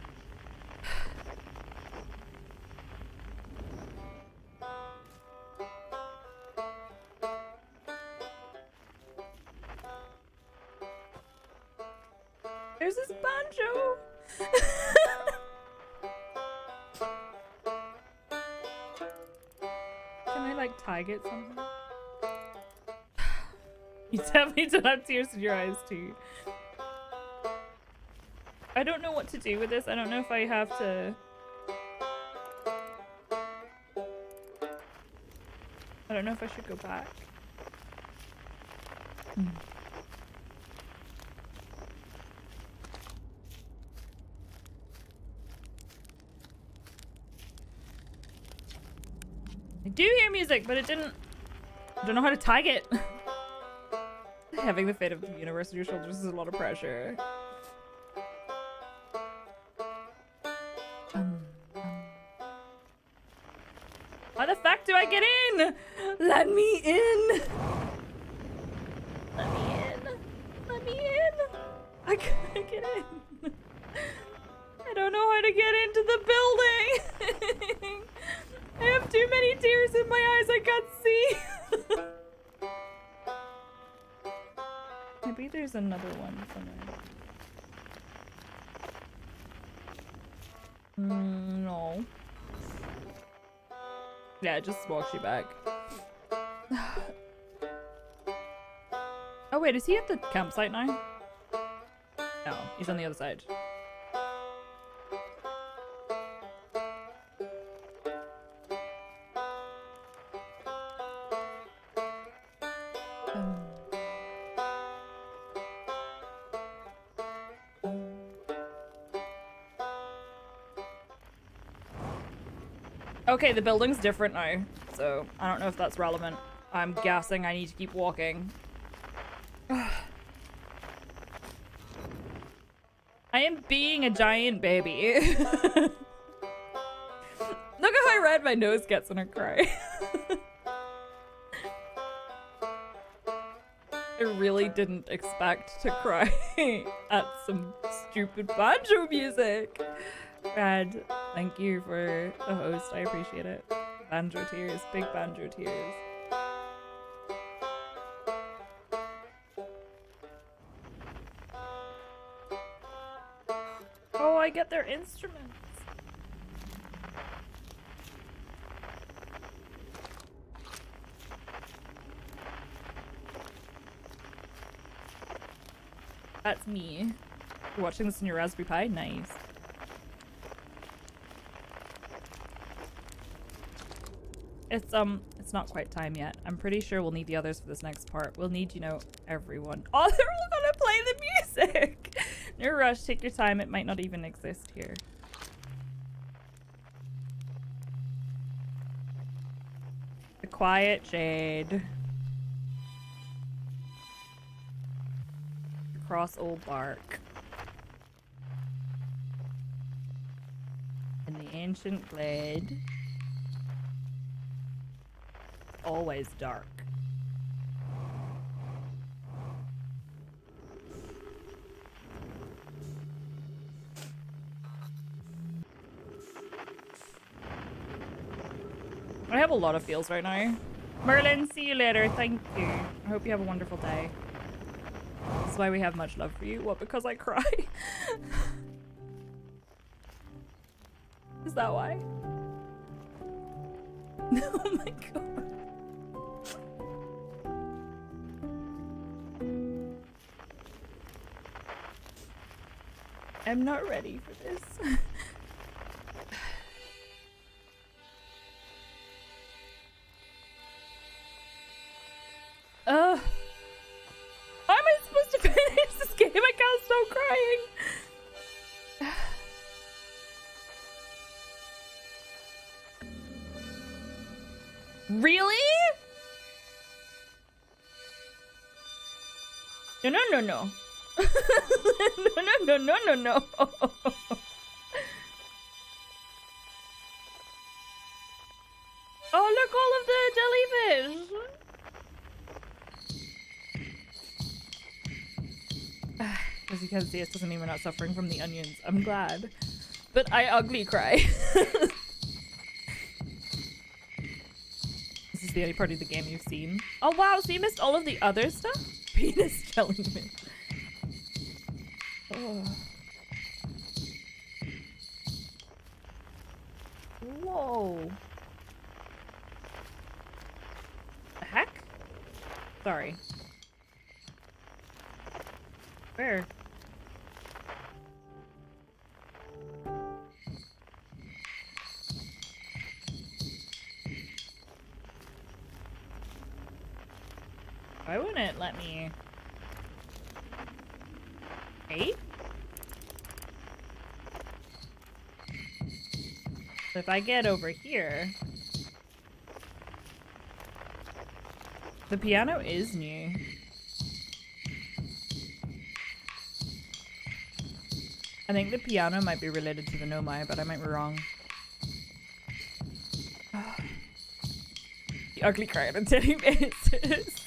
(laughs) Definitely don't have tears in your eyes too. I don't know what to do with this. I don't know if I have to... I don't know if I should go back. Hmm. I do hear music, but it didn't... I don't know how to tag it. (laughs) Having the fate of the universe on your shoulders is a lot of pressure. It just walks you back. (sighs) oh wait, is he at the campsite now? No, he's on the other side. Okay, the building's different now, so I don't know if that's relevant. I'm guessing I need to keep walking. (sighs) I am being a giant baby. (laughs) Look at how red my nose gets when I cry. (laughs) I really didn't expect to cry (laughs) at some stupid banjo music. Brad, thank you for the host. I appreciate it. Banjo tears, big banjo tears. Oh, I get their instruments. That's me. You're watching this on your Raspberry Pi? Nice. It's, um, it's not quite time yet. I'm pretty sure we'll need the others for this next part. We'll need, you know, everyone. (laughs) Oh, they're all gonna play the music! (laughs) no rush, take your time. It might not even exist here. The Quiet Shade. Across Old Bark. In the Ancient Glade always dark. I have a lot of feels right now. Merlin, see you later. Thank you. I hope you have a wonderful day. That's why we have much love for you. What, because I cry? (laughs) Is that why? (laughs) oh my god. I'm not ready for this. Ugh. (sighs) Uh, how am I supposed to (laughs) finish this game? I can't stop crying. (sighs) really? No, no, no, no. No, no, no, no, no, no. oh, look, all of the jellyfish. (sighs) As you can see, it doesn't mean we're not suffering from the onions. I'm glad. But I ugly cry. (laughs) this is the only part of the game you've seen. Oh wow, so you missed all of the other stuff? (laughs) Penis jellyfish. Oh. If I get over here... The piano is new. I think the piano might be related to the Nomai, but I might be wrong. (sighs) the ugly cry in (laughs) 10 minutes.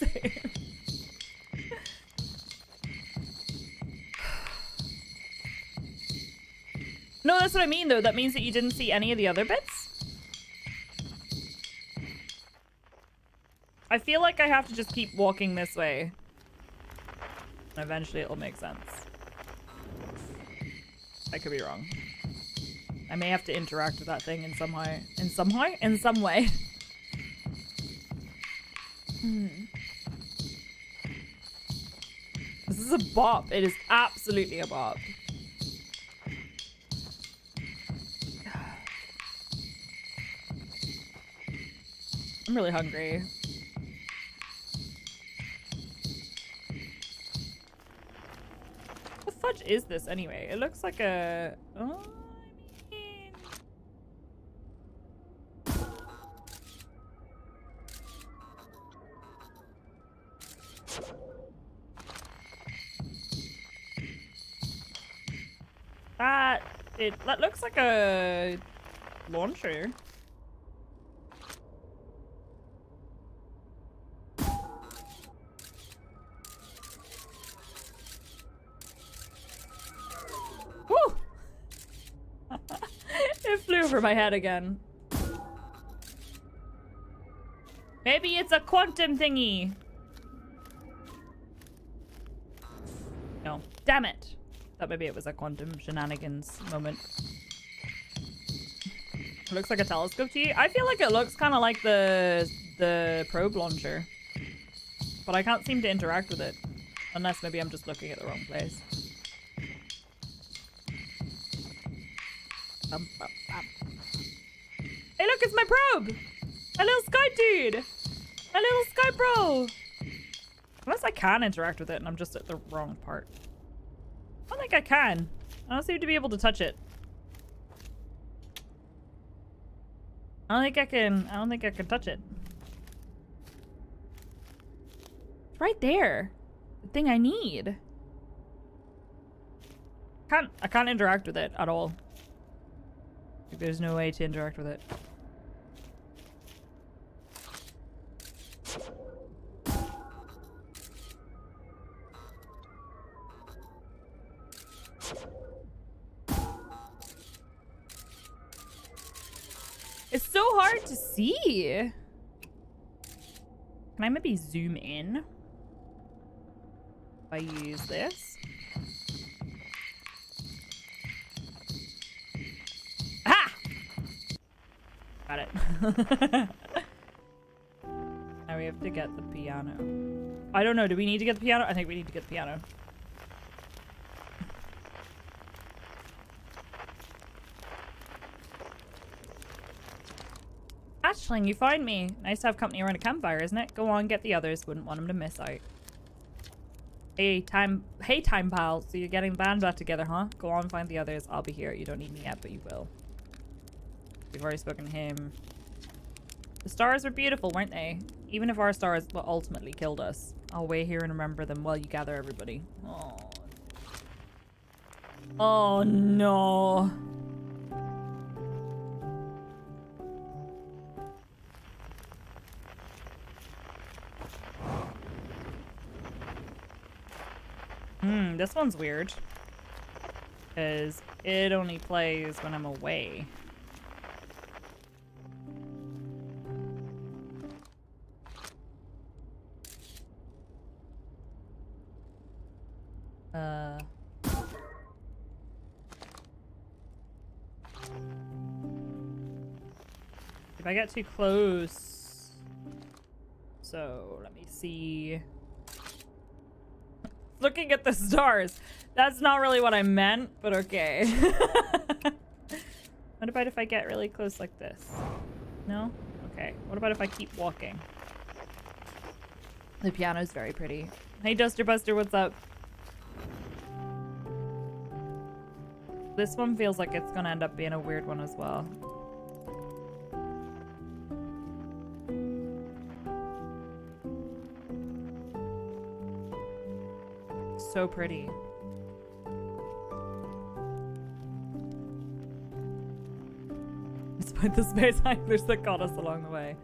That's what I mean though. That means that you didn't see any of the other bits? I feel like I have to just keep walking this way. Eventually it'll make sense. I could be wrong. I may have to interact with that thing in some way. In some way? In some way. (laughs) hmm. This is a bop. It is absolutely a bop. I'm really hungry. What fudge is this anyway? It looks like a... Oh, I mean... That... It, that looks like a launcher. Over my head again. Maybe it's a quantum thingy. No. Damn it. Thought maybe it was a quantum shenanigans moment. It looks like a telescope to you. I feel like it looks kind of like the the probe launcher. But I can't seem to interact with it. Unless maybe I'm just looking at the wrong place. Bum, bum. Hey, look, it's my probe! A little sky dude! A little sky bro! Unless I can interact with it and I'm just at the wrong part. I don't think I can. I don't seem to be able to touch it. I don't think I can, I don't think I can touch it. It's right there. The thing I need. Can't, I can't interact with it at all. There's no way to interact with it. To see. Can I maybe zoom in? If I use this. Ah! Got it. (laughs) now we have to get the piano. I don't know. Do we need to get the piano? I think we need to get the piano. Hatchling, you find me. Nice to have company around a campfire, isn't it? Go on, get the others. Wouldn't want them to miss out. Hey, time. Hey, time pal. So you're getting band back together, huh? Go on, find the others. I'll be here. You don't need me yet, but you will. We've already spoken to him. The stars were beautiful, weren't they? Even if our stars ultimately killed us. I'll wait here and remember them while you gather everybody. Oh. Oh no. Hmm, this one's weird. Because it only plays when I'm away. Uh... If I get too close... So, let me see looking at the stars. That's not really what I meant, but okay. (laughs) what about if I get really close like this? No? Okay. What about if I keep walking? The piano's very pretty. Hey, Duster Buster, what's up? This one feels like it's gonna end up being a weird one as well. So pretty. Despite the space (laughs) anglers that got us along the way.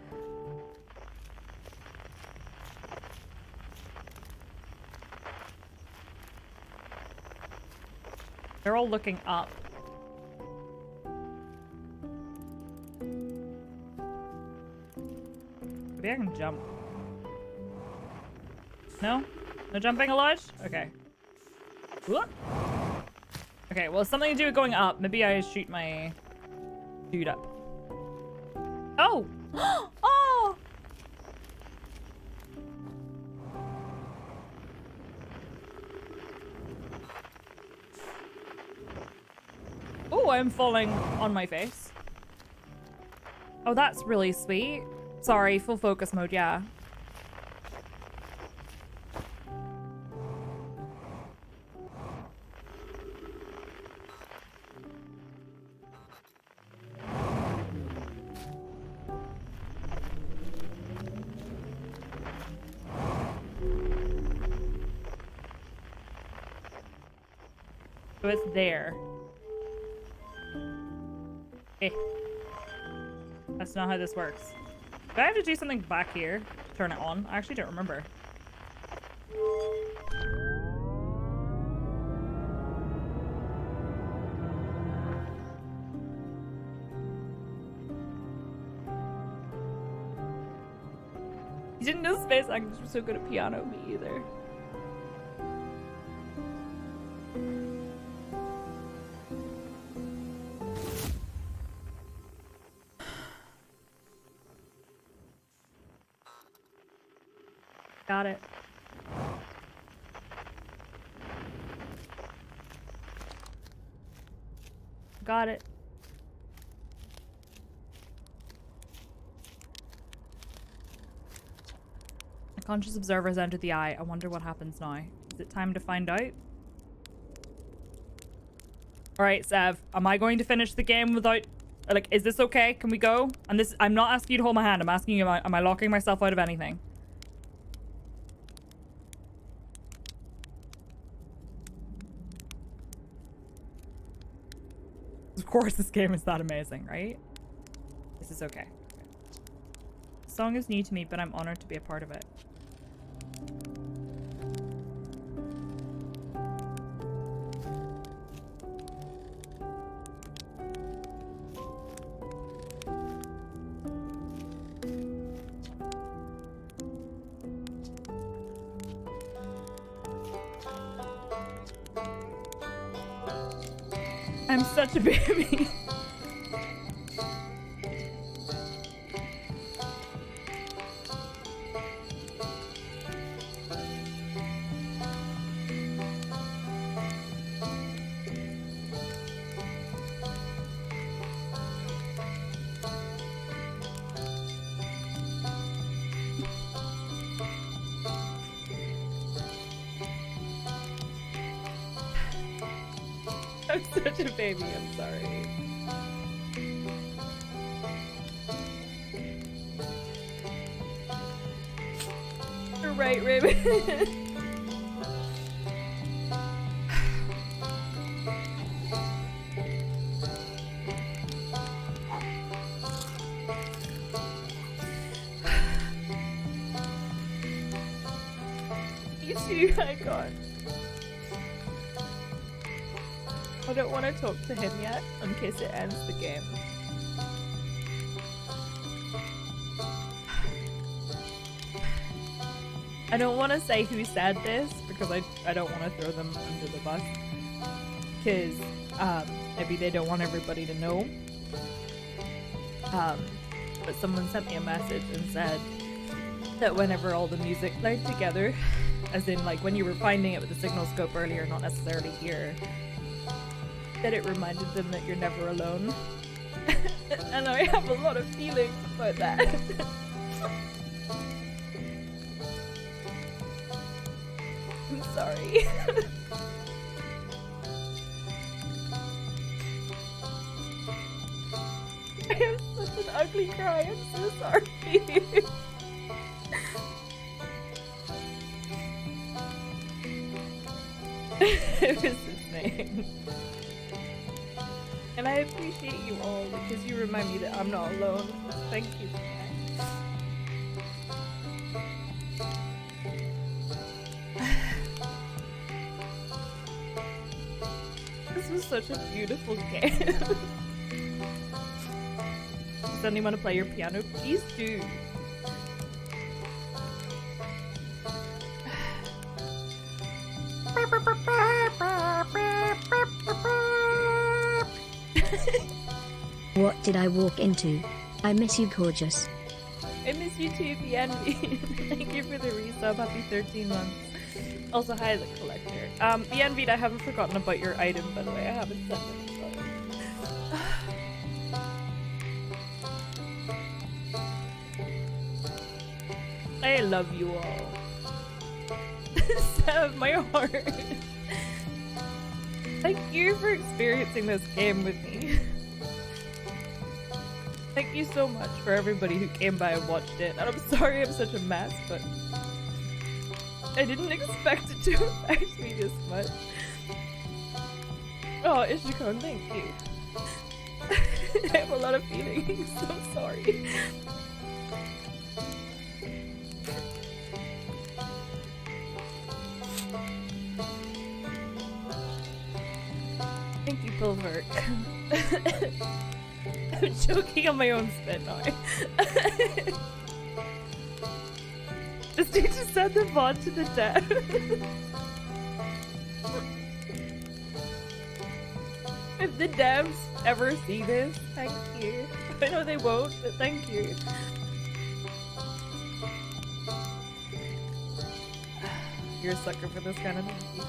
They're all looking up. Maybe I can jump. No? No jumping allowed? Okay. Okay, well, something to do with going up. Maybe I shoot my dude up. Oh! (gasps) oh! Oh, I'm falling on my face. Oh, that's really sweet. Sorry, full focus mode, yeah. Not how this works. Do I have to do something back here turn it on? I actually don't remember. You didn't know Space Actors were so good at piano, me either. Conscious observer has entered the eye. I wonder what happens now. Is it time to find out? Alright, Sev. Am I going to finish the game without... Like, is this okay? Can we go? And this... I'm not asking you to hold my hand. I'm asking you, am I, am I locking myself out of anything? Of course this game is that amazing, right? This is okay. The song is new to me, but I'm honored to be a part of it. I don't want to say who said this because I, I don't want to throw them under the bus. Because um, maybe they don't want everybody to know. Um, but someone sent me a message and said that whenever all the music played together, as in like when you were finding it with the signal scope earlier, not necessarily here, that it reminded them that you're never alone. (laughs) and I have a lot of feelings about that. (laughs) sorry. (laughs) I have such an ugly cry, I'm so sorry. (laughs) it was his name. And I appreciate you all because you remind me that I'm not alone. Thank you such a beautiful game. (laughs) Does anyone want to play your piano? Please do. What did I walk into? I miss you, gorgeous. I miss you too, BNV. (laughs) Thank you for the resub. Happy 13 months. Also, hi, the collector. Um, BNV, I haven't forgotten about your item, by the way. I haven't sent it. (sighs) I love you all. (laughs) Sev, my heart. Thank you for experiencing this game with me. (laughs) Thank you so much for everybody who came by and watched it. And I'm sorry I'm such a mess, but I didn't expect it to affect me this much. Oh, Ishikon, thank you. (laughs) I have a lot of feelings. (laughs) I'm sorry. Thank you, Pilverk. (laughs) I'm choking on my own spit now. Just need to send the VOD to the dev. if the devs ever see this, thank you. I know they won't, but thank you. You're a sucker for this kind of thing.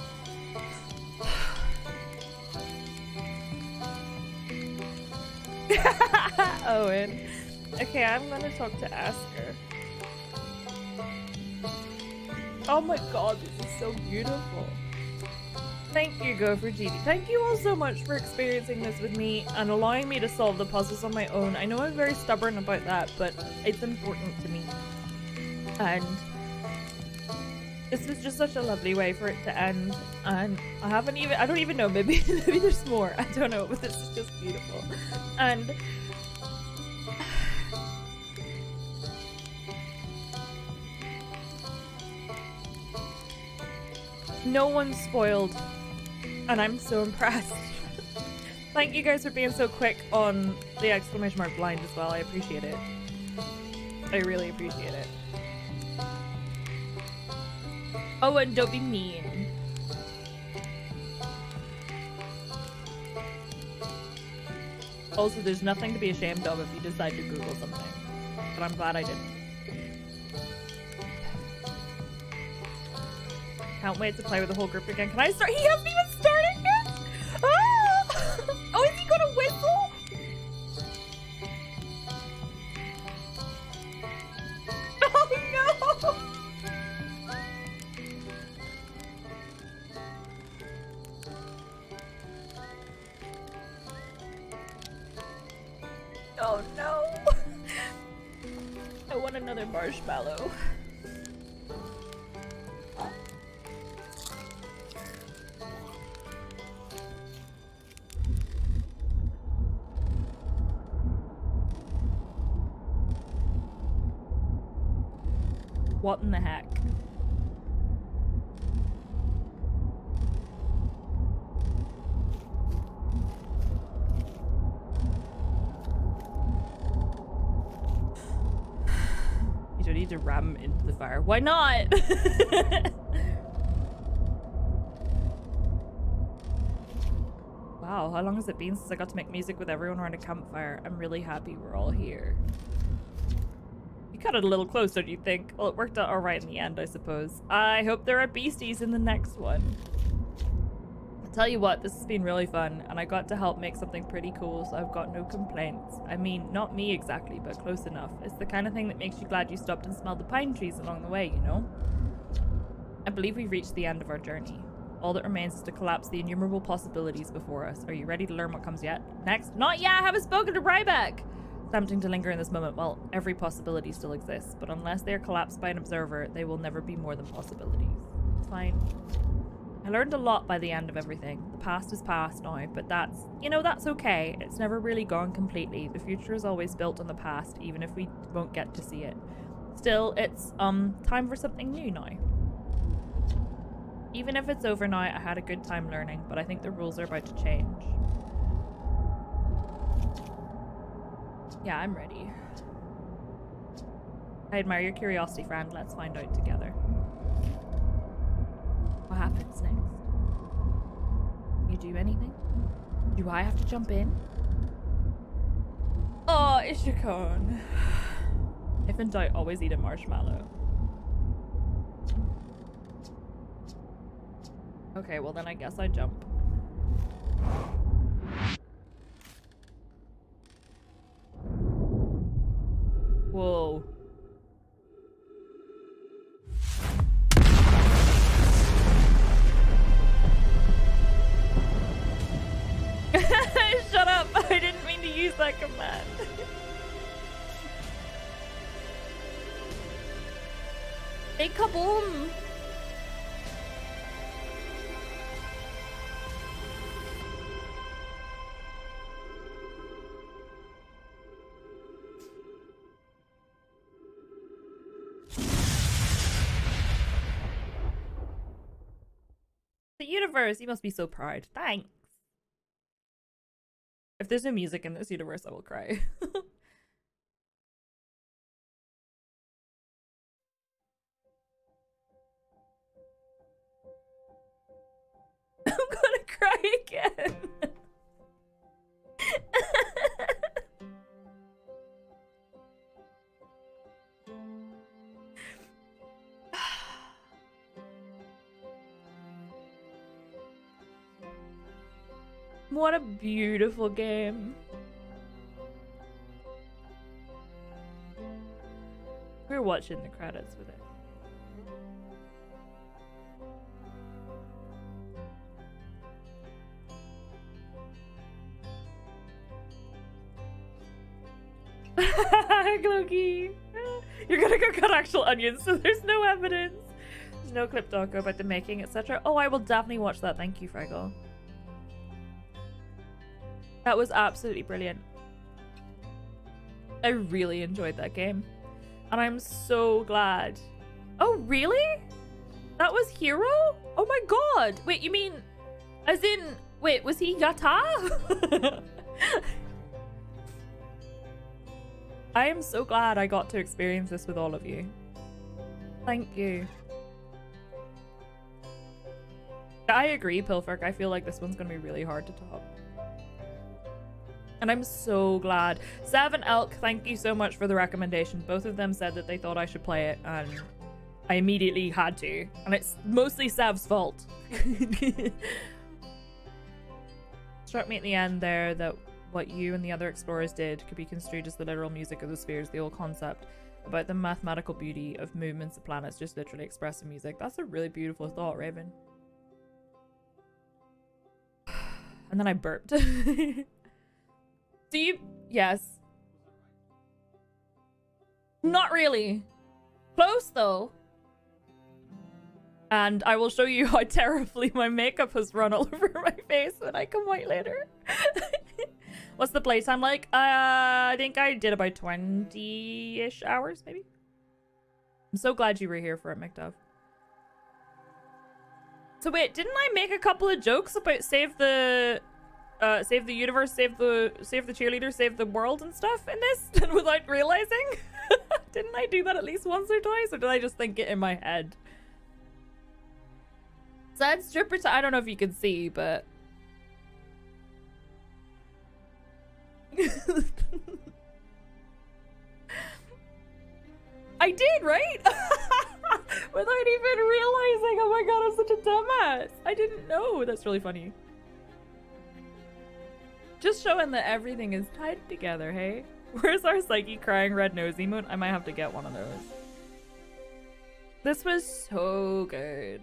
(laughs) Owen. Okay, I'm gonna talk to Esker. Oh my god, this is so beautiful. Thank you, Gopher GD. Thank you all so much for experiencing this with me and allowing me to solve the puzzles on my own. I know I'm very stubborn about that, but it's important to me. And this was just such a lovely way for it to end. And I haven't even, I don't even know, maybe, (laughs) maybe there's more. I don't know, but this is just beautiful. And no one's spoiled and I'm so impressed. (laughs) Thank you guys for being so quick on the exclamation mark blind as well. I appreciate it. I really appreciate it. Oh, and don't be mean. Also, there's nothing to be ashamed of if you decide to Google something. But I'm glad I didn't. Can't wait to play with the whole group again. Can I start? He hasn't even started fire. Why not? (laughs) wow, how long has it been since I got to make music with everyone around a campfire? I'm really happy we're all here. You cut it a little close, don't you think? Well, it worked out alright in the end, I suppose. I hope there are beasties in the next one. Tell you what, this has been really fun, and I got to help make something pretty cool, so I've got no complaints. I mean, not me exactly, but close enough. It's the kind of thing that makes you glad you stopped and smelled the pine trees along the way, you know? I believe we've reached the end of our journey. All that remains is to collapse the innumerable possibilities before us. Are you ready to learn what comes yet? Next? Not yet! I haven't spoken to Riebeck! Tempting to linger in this moment. Well, every possibility still exists, but unless they are collapsed by an observer, they will never be more than possibilities. Fine. I learned a lot by the end of everything. The past is past now, but that's, you know, that's okay. It's never really gone completely. The future is always built on the past, even if we won't get to see it. Still, it's, um, time for something new now. Even if it's over now, I had a good time learning, but I think the rules are about to change. Yeah, I'm ready. I admire your curiosity, friend. Let's find out together. What happens next? You do anything? Do I have to jump in? Ah, oh, Ishikon. (sighs) If in doubt, always eat a marshmallow. Okay, well then I guess I jump. Whoa. (laughs) Shut up! (laughs) I didn't mean to use that command. (laughs) hey, kaboom! The universe! You must be so proud. Thanks. If there's no music in this universe, I will cry. (laughs) I'm gonna cry again. What a beautiful game. We're watching the credits with it. (laughs) Glokey. You're gonna go cut actual onions, so there's no evidence. There's no clip doco about the making, etc. Oh, I will definitely watch that. Thank you, Fraggle. That was absolutely brilliant. I really enjoyed that game. And I'm so glad. Oh, really? That was Hero? Oh my god. Wait, you mean as in wait, was he Yata? (laughs) I am so glad I got to experience this with all of you. Thank you. I agree, Pilferk. I feel like this one's going to be really hard to top. And I'm so glad. Sav and Elk, thank you so much for the recommendation. Both of them said that they thought I should play it, and I immediately had to. And it's mostly Sav's fault. (laughs) Struck me at the end there that what you and the other explorers did could be construed as the literal music of the spheres, the old concept about the mathematical beauty of movements of planets just literally expressed in music. That's a really beautiful thought, Raven. (sighs) And then I burped. (laughs) Do you? Yes. Not really. Close though. And I will show you how (laughs) terribly my makeup has run all (laughs) over my face when I come out later. (laughs) What's the playtime like? Uh, I think I did about 20-ish hours, maybe? I'm so glad you were here for it, McDuff. So wait, didn't I make a couple of jokes about save the uh save the universe, save the save the cheerleader, save the world and stuff in this (laughs) without realizing? (laughs) didn't I do that at least once or twice or did I just think it in my head? Said stripper I don't know if you can see, but (laughs) I did, right? Without even realizing. Oh my god, I'm such a dumbass. I didn't know. That's really funny. Just showing that everything is tied together, hey? Where's our psyche crying red nose emote? I might have to get one of those. This was so good.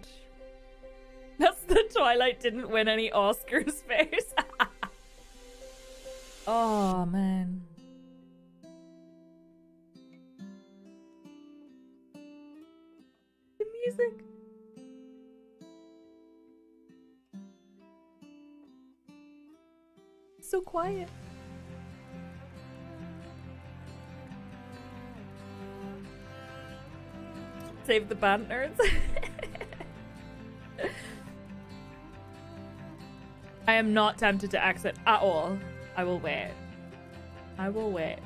(laughs) That's the Twilight didn't win any Oscars (laughs) face. oh, (laughs) man. The music. So quiet. Save the band nerds. (laughs) I am not tempted to exit at all. I will wait. I will wait.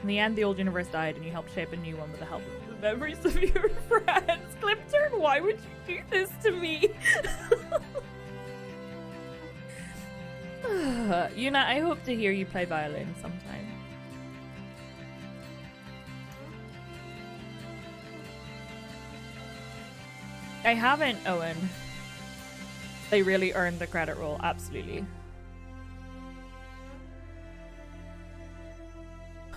In the end, the old universe died, and you helped shape a new one with the help of the memories of (laughs) your friends. Clipturn, why would you do this to me? (laughs) (sighs) Yuna, I hope to hear you play violin sometime. I haven't, Owen. They really earned the credit roll, absolutely. (sighs)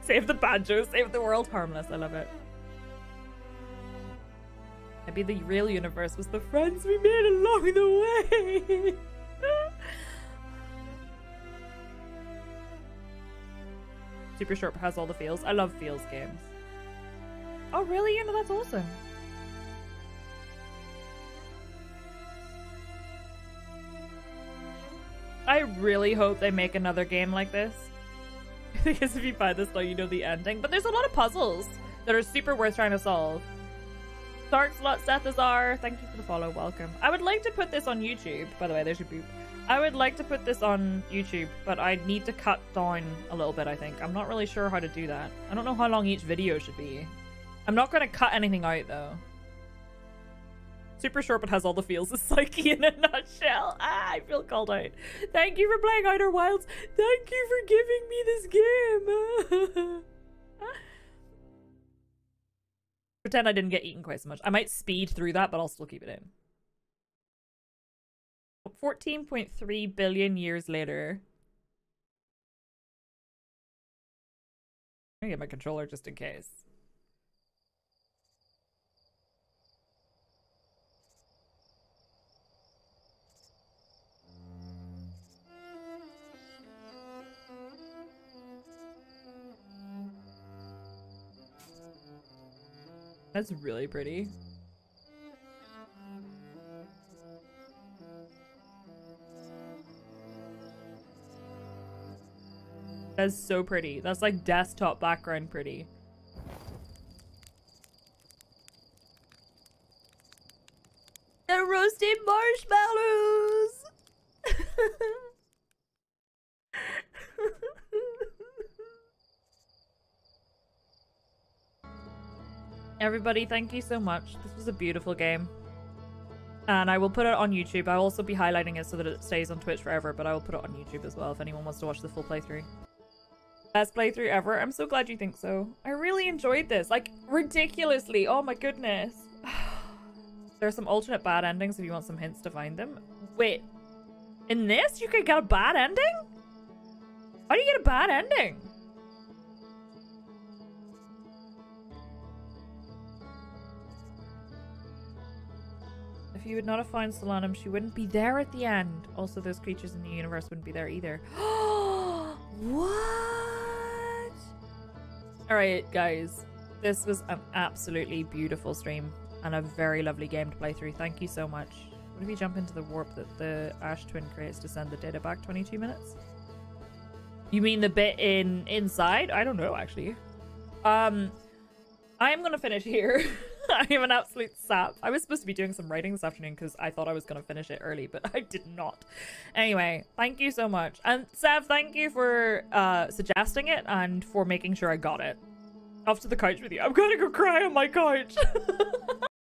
save the banjo, save the world harmless. I love it. Maybe the real universe was the friends we made along the way. (laughs) Super Short has all the feels. I love feels games. Oh, really? You know, that's awesome. I really hope they make another game like this. (laughs) because if you buy this though, you know the ending. But there's a lot of puzzles that are super worth trying to solve. Dark Slot Sethazar, thank you for the follow, welcome. I would like to put this on YouTube. By the way, there's your boop. I would like to put this on YouTube, but I need to cut down a little bit, I think. I'm not really sure how to do that. I don't know how long each video should be. I'm not going to cut anything out, though. Super short, but has all the feels of Psyche in a nutshell. Ah, I feel called out. Thank you for playing Outer Wilds. Thank you for giving me this game. (laughs) Pretend I didn't get eaten quite so much. I might speed through that, but I'll still keep it in. 14.3 billion years later. I'm gonna get my controller just in case. That's really pretty. That's so pretty. That's like desktop background pretty. Everybody, thank you so much. This was a beautiful game. And I will put it on YouTube. I'll also be highlighting it so that it stays on Twitch forever, but I will put it on YouTube as well if anyone wants to watch the full playthrough. Best playthrough ever. I'm so glad you think so. I really enjoyed this. Like, ridiculously. Oh my goodness. (sighs) there are some alternate bad endings if you want some hints to find them. Wait. In this, you could get a bad ending? How do you get a bad ending? If you would not have found Solanum, she wouldn't be there at the end. Also, those creatures in the universe wouldn't be there either. (gasps) what? Alright, guys. This was an absolutely beautiful stream and a very lovely game to play through. Thank you so much. What if you jump into the warp that the Ash Twin creates to send the data back 22 minutes? You mean the bit in inside? I don't know, actually. Um, I'm gonna finish here. (laughs) (laughs) I am an absolute sap. I was supposed to be doing some writing this afternoon because I thought I was going to finish it early, but (laughs) I did not. Anyway, thank you so much. And Sav, thank you for uh, suggesting it and for making sure I got it. Off to the couch with you. I'm going to go cry on my couch. (laughs)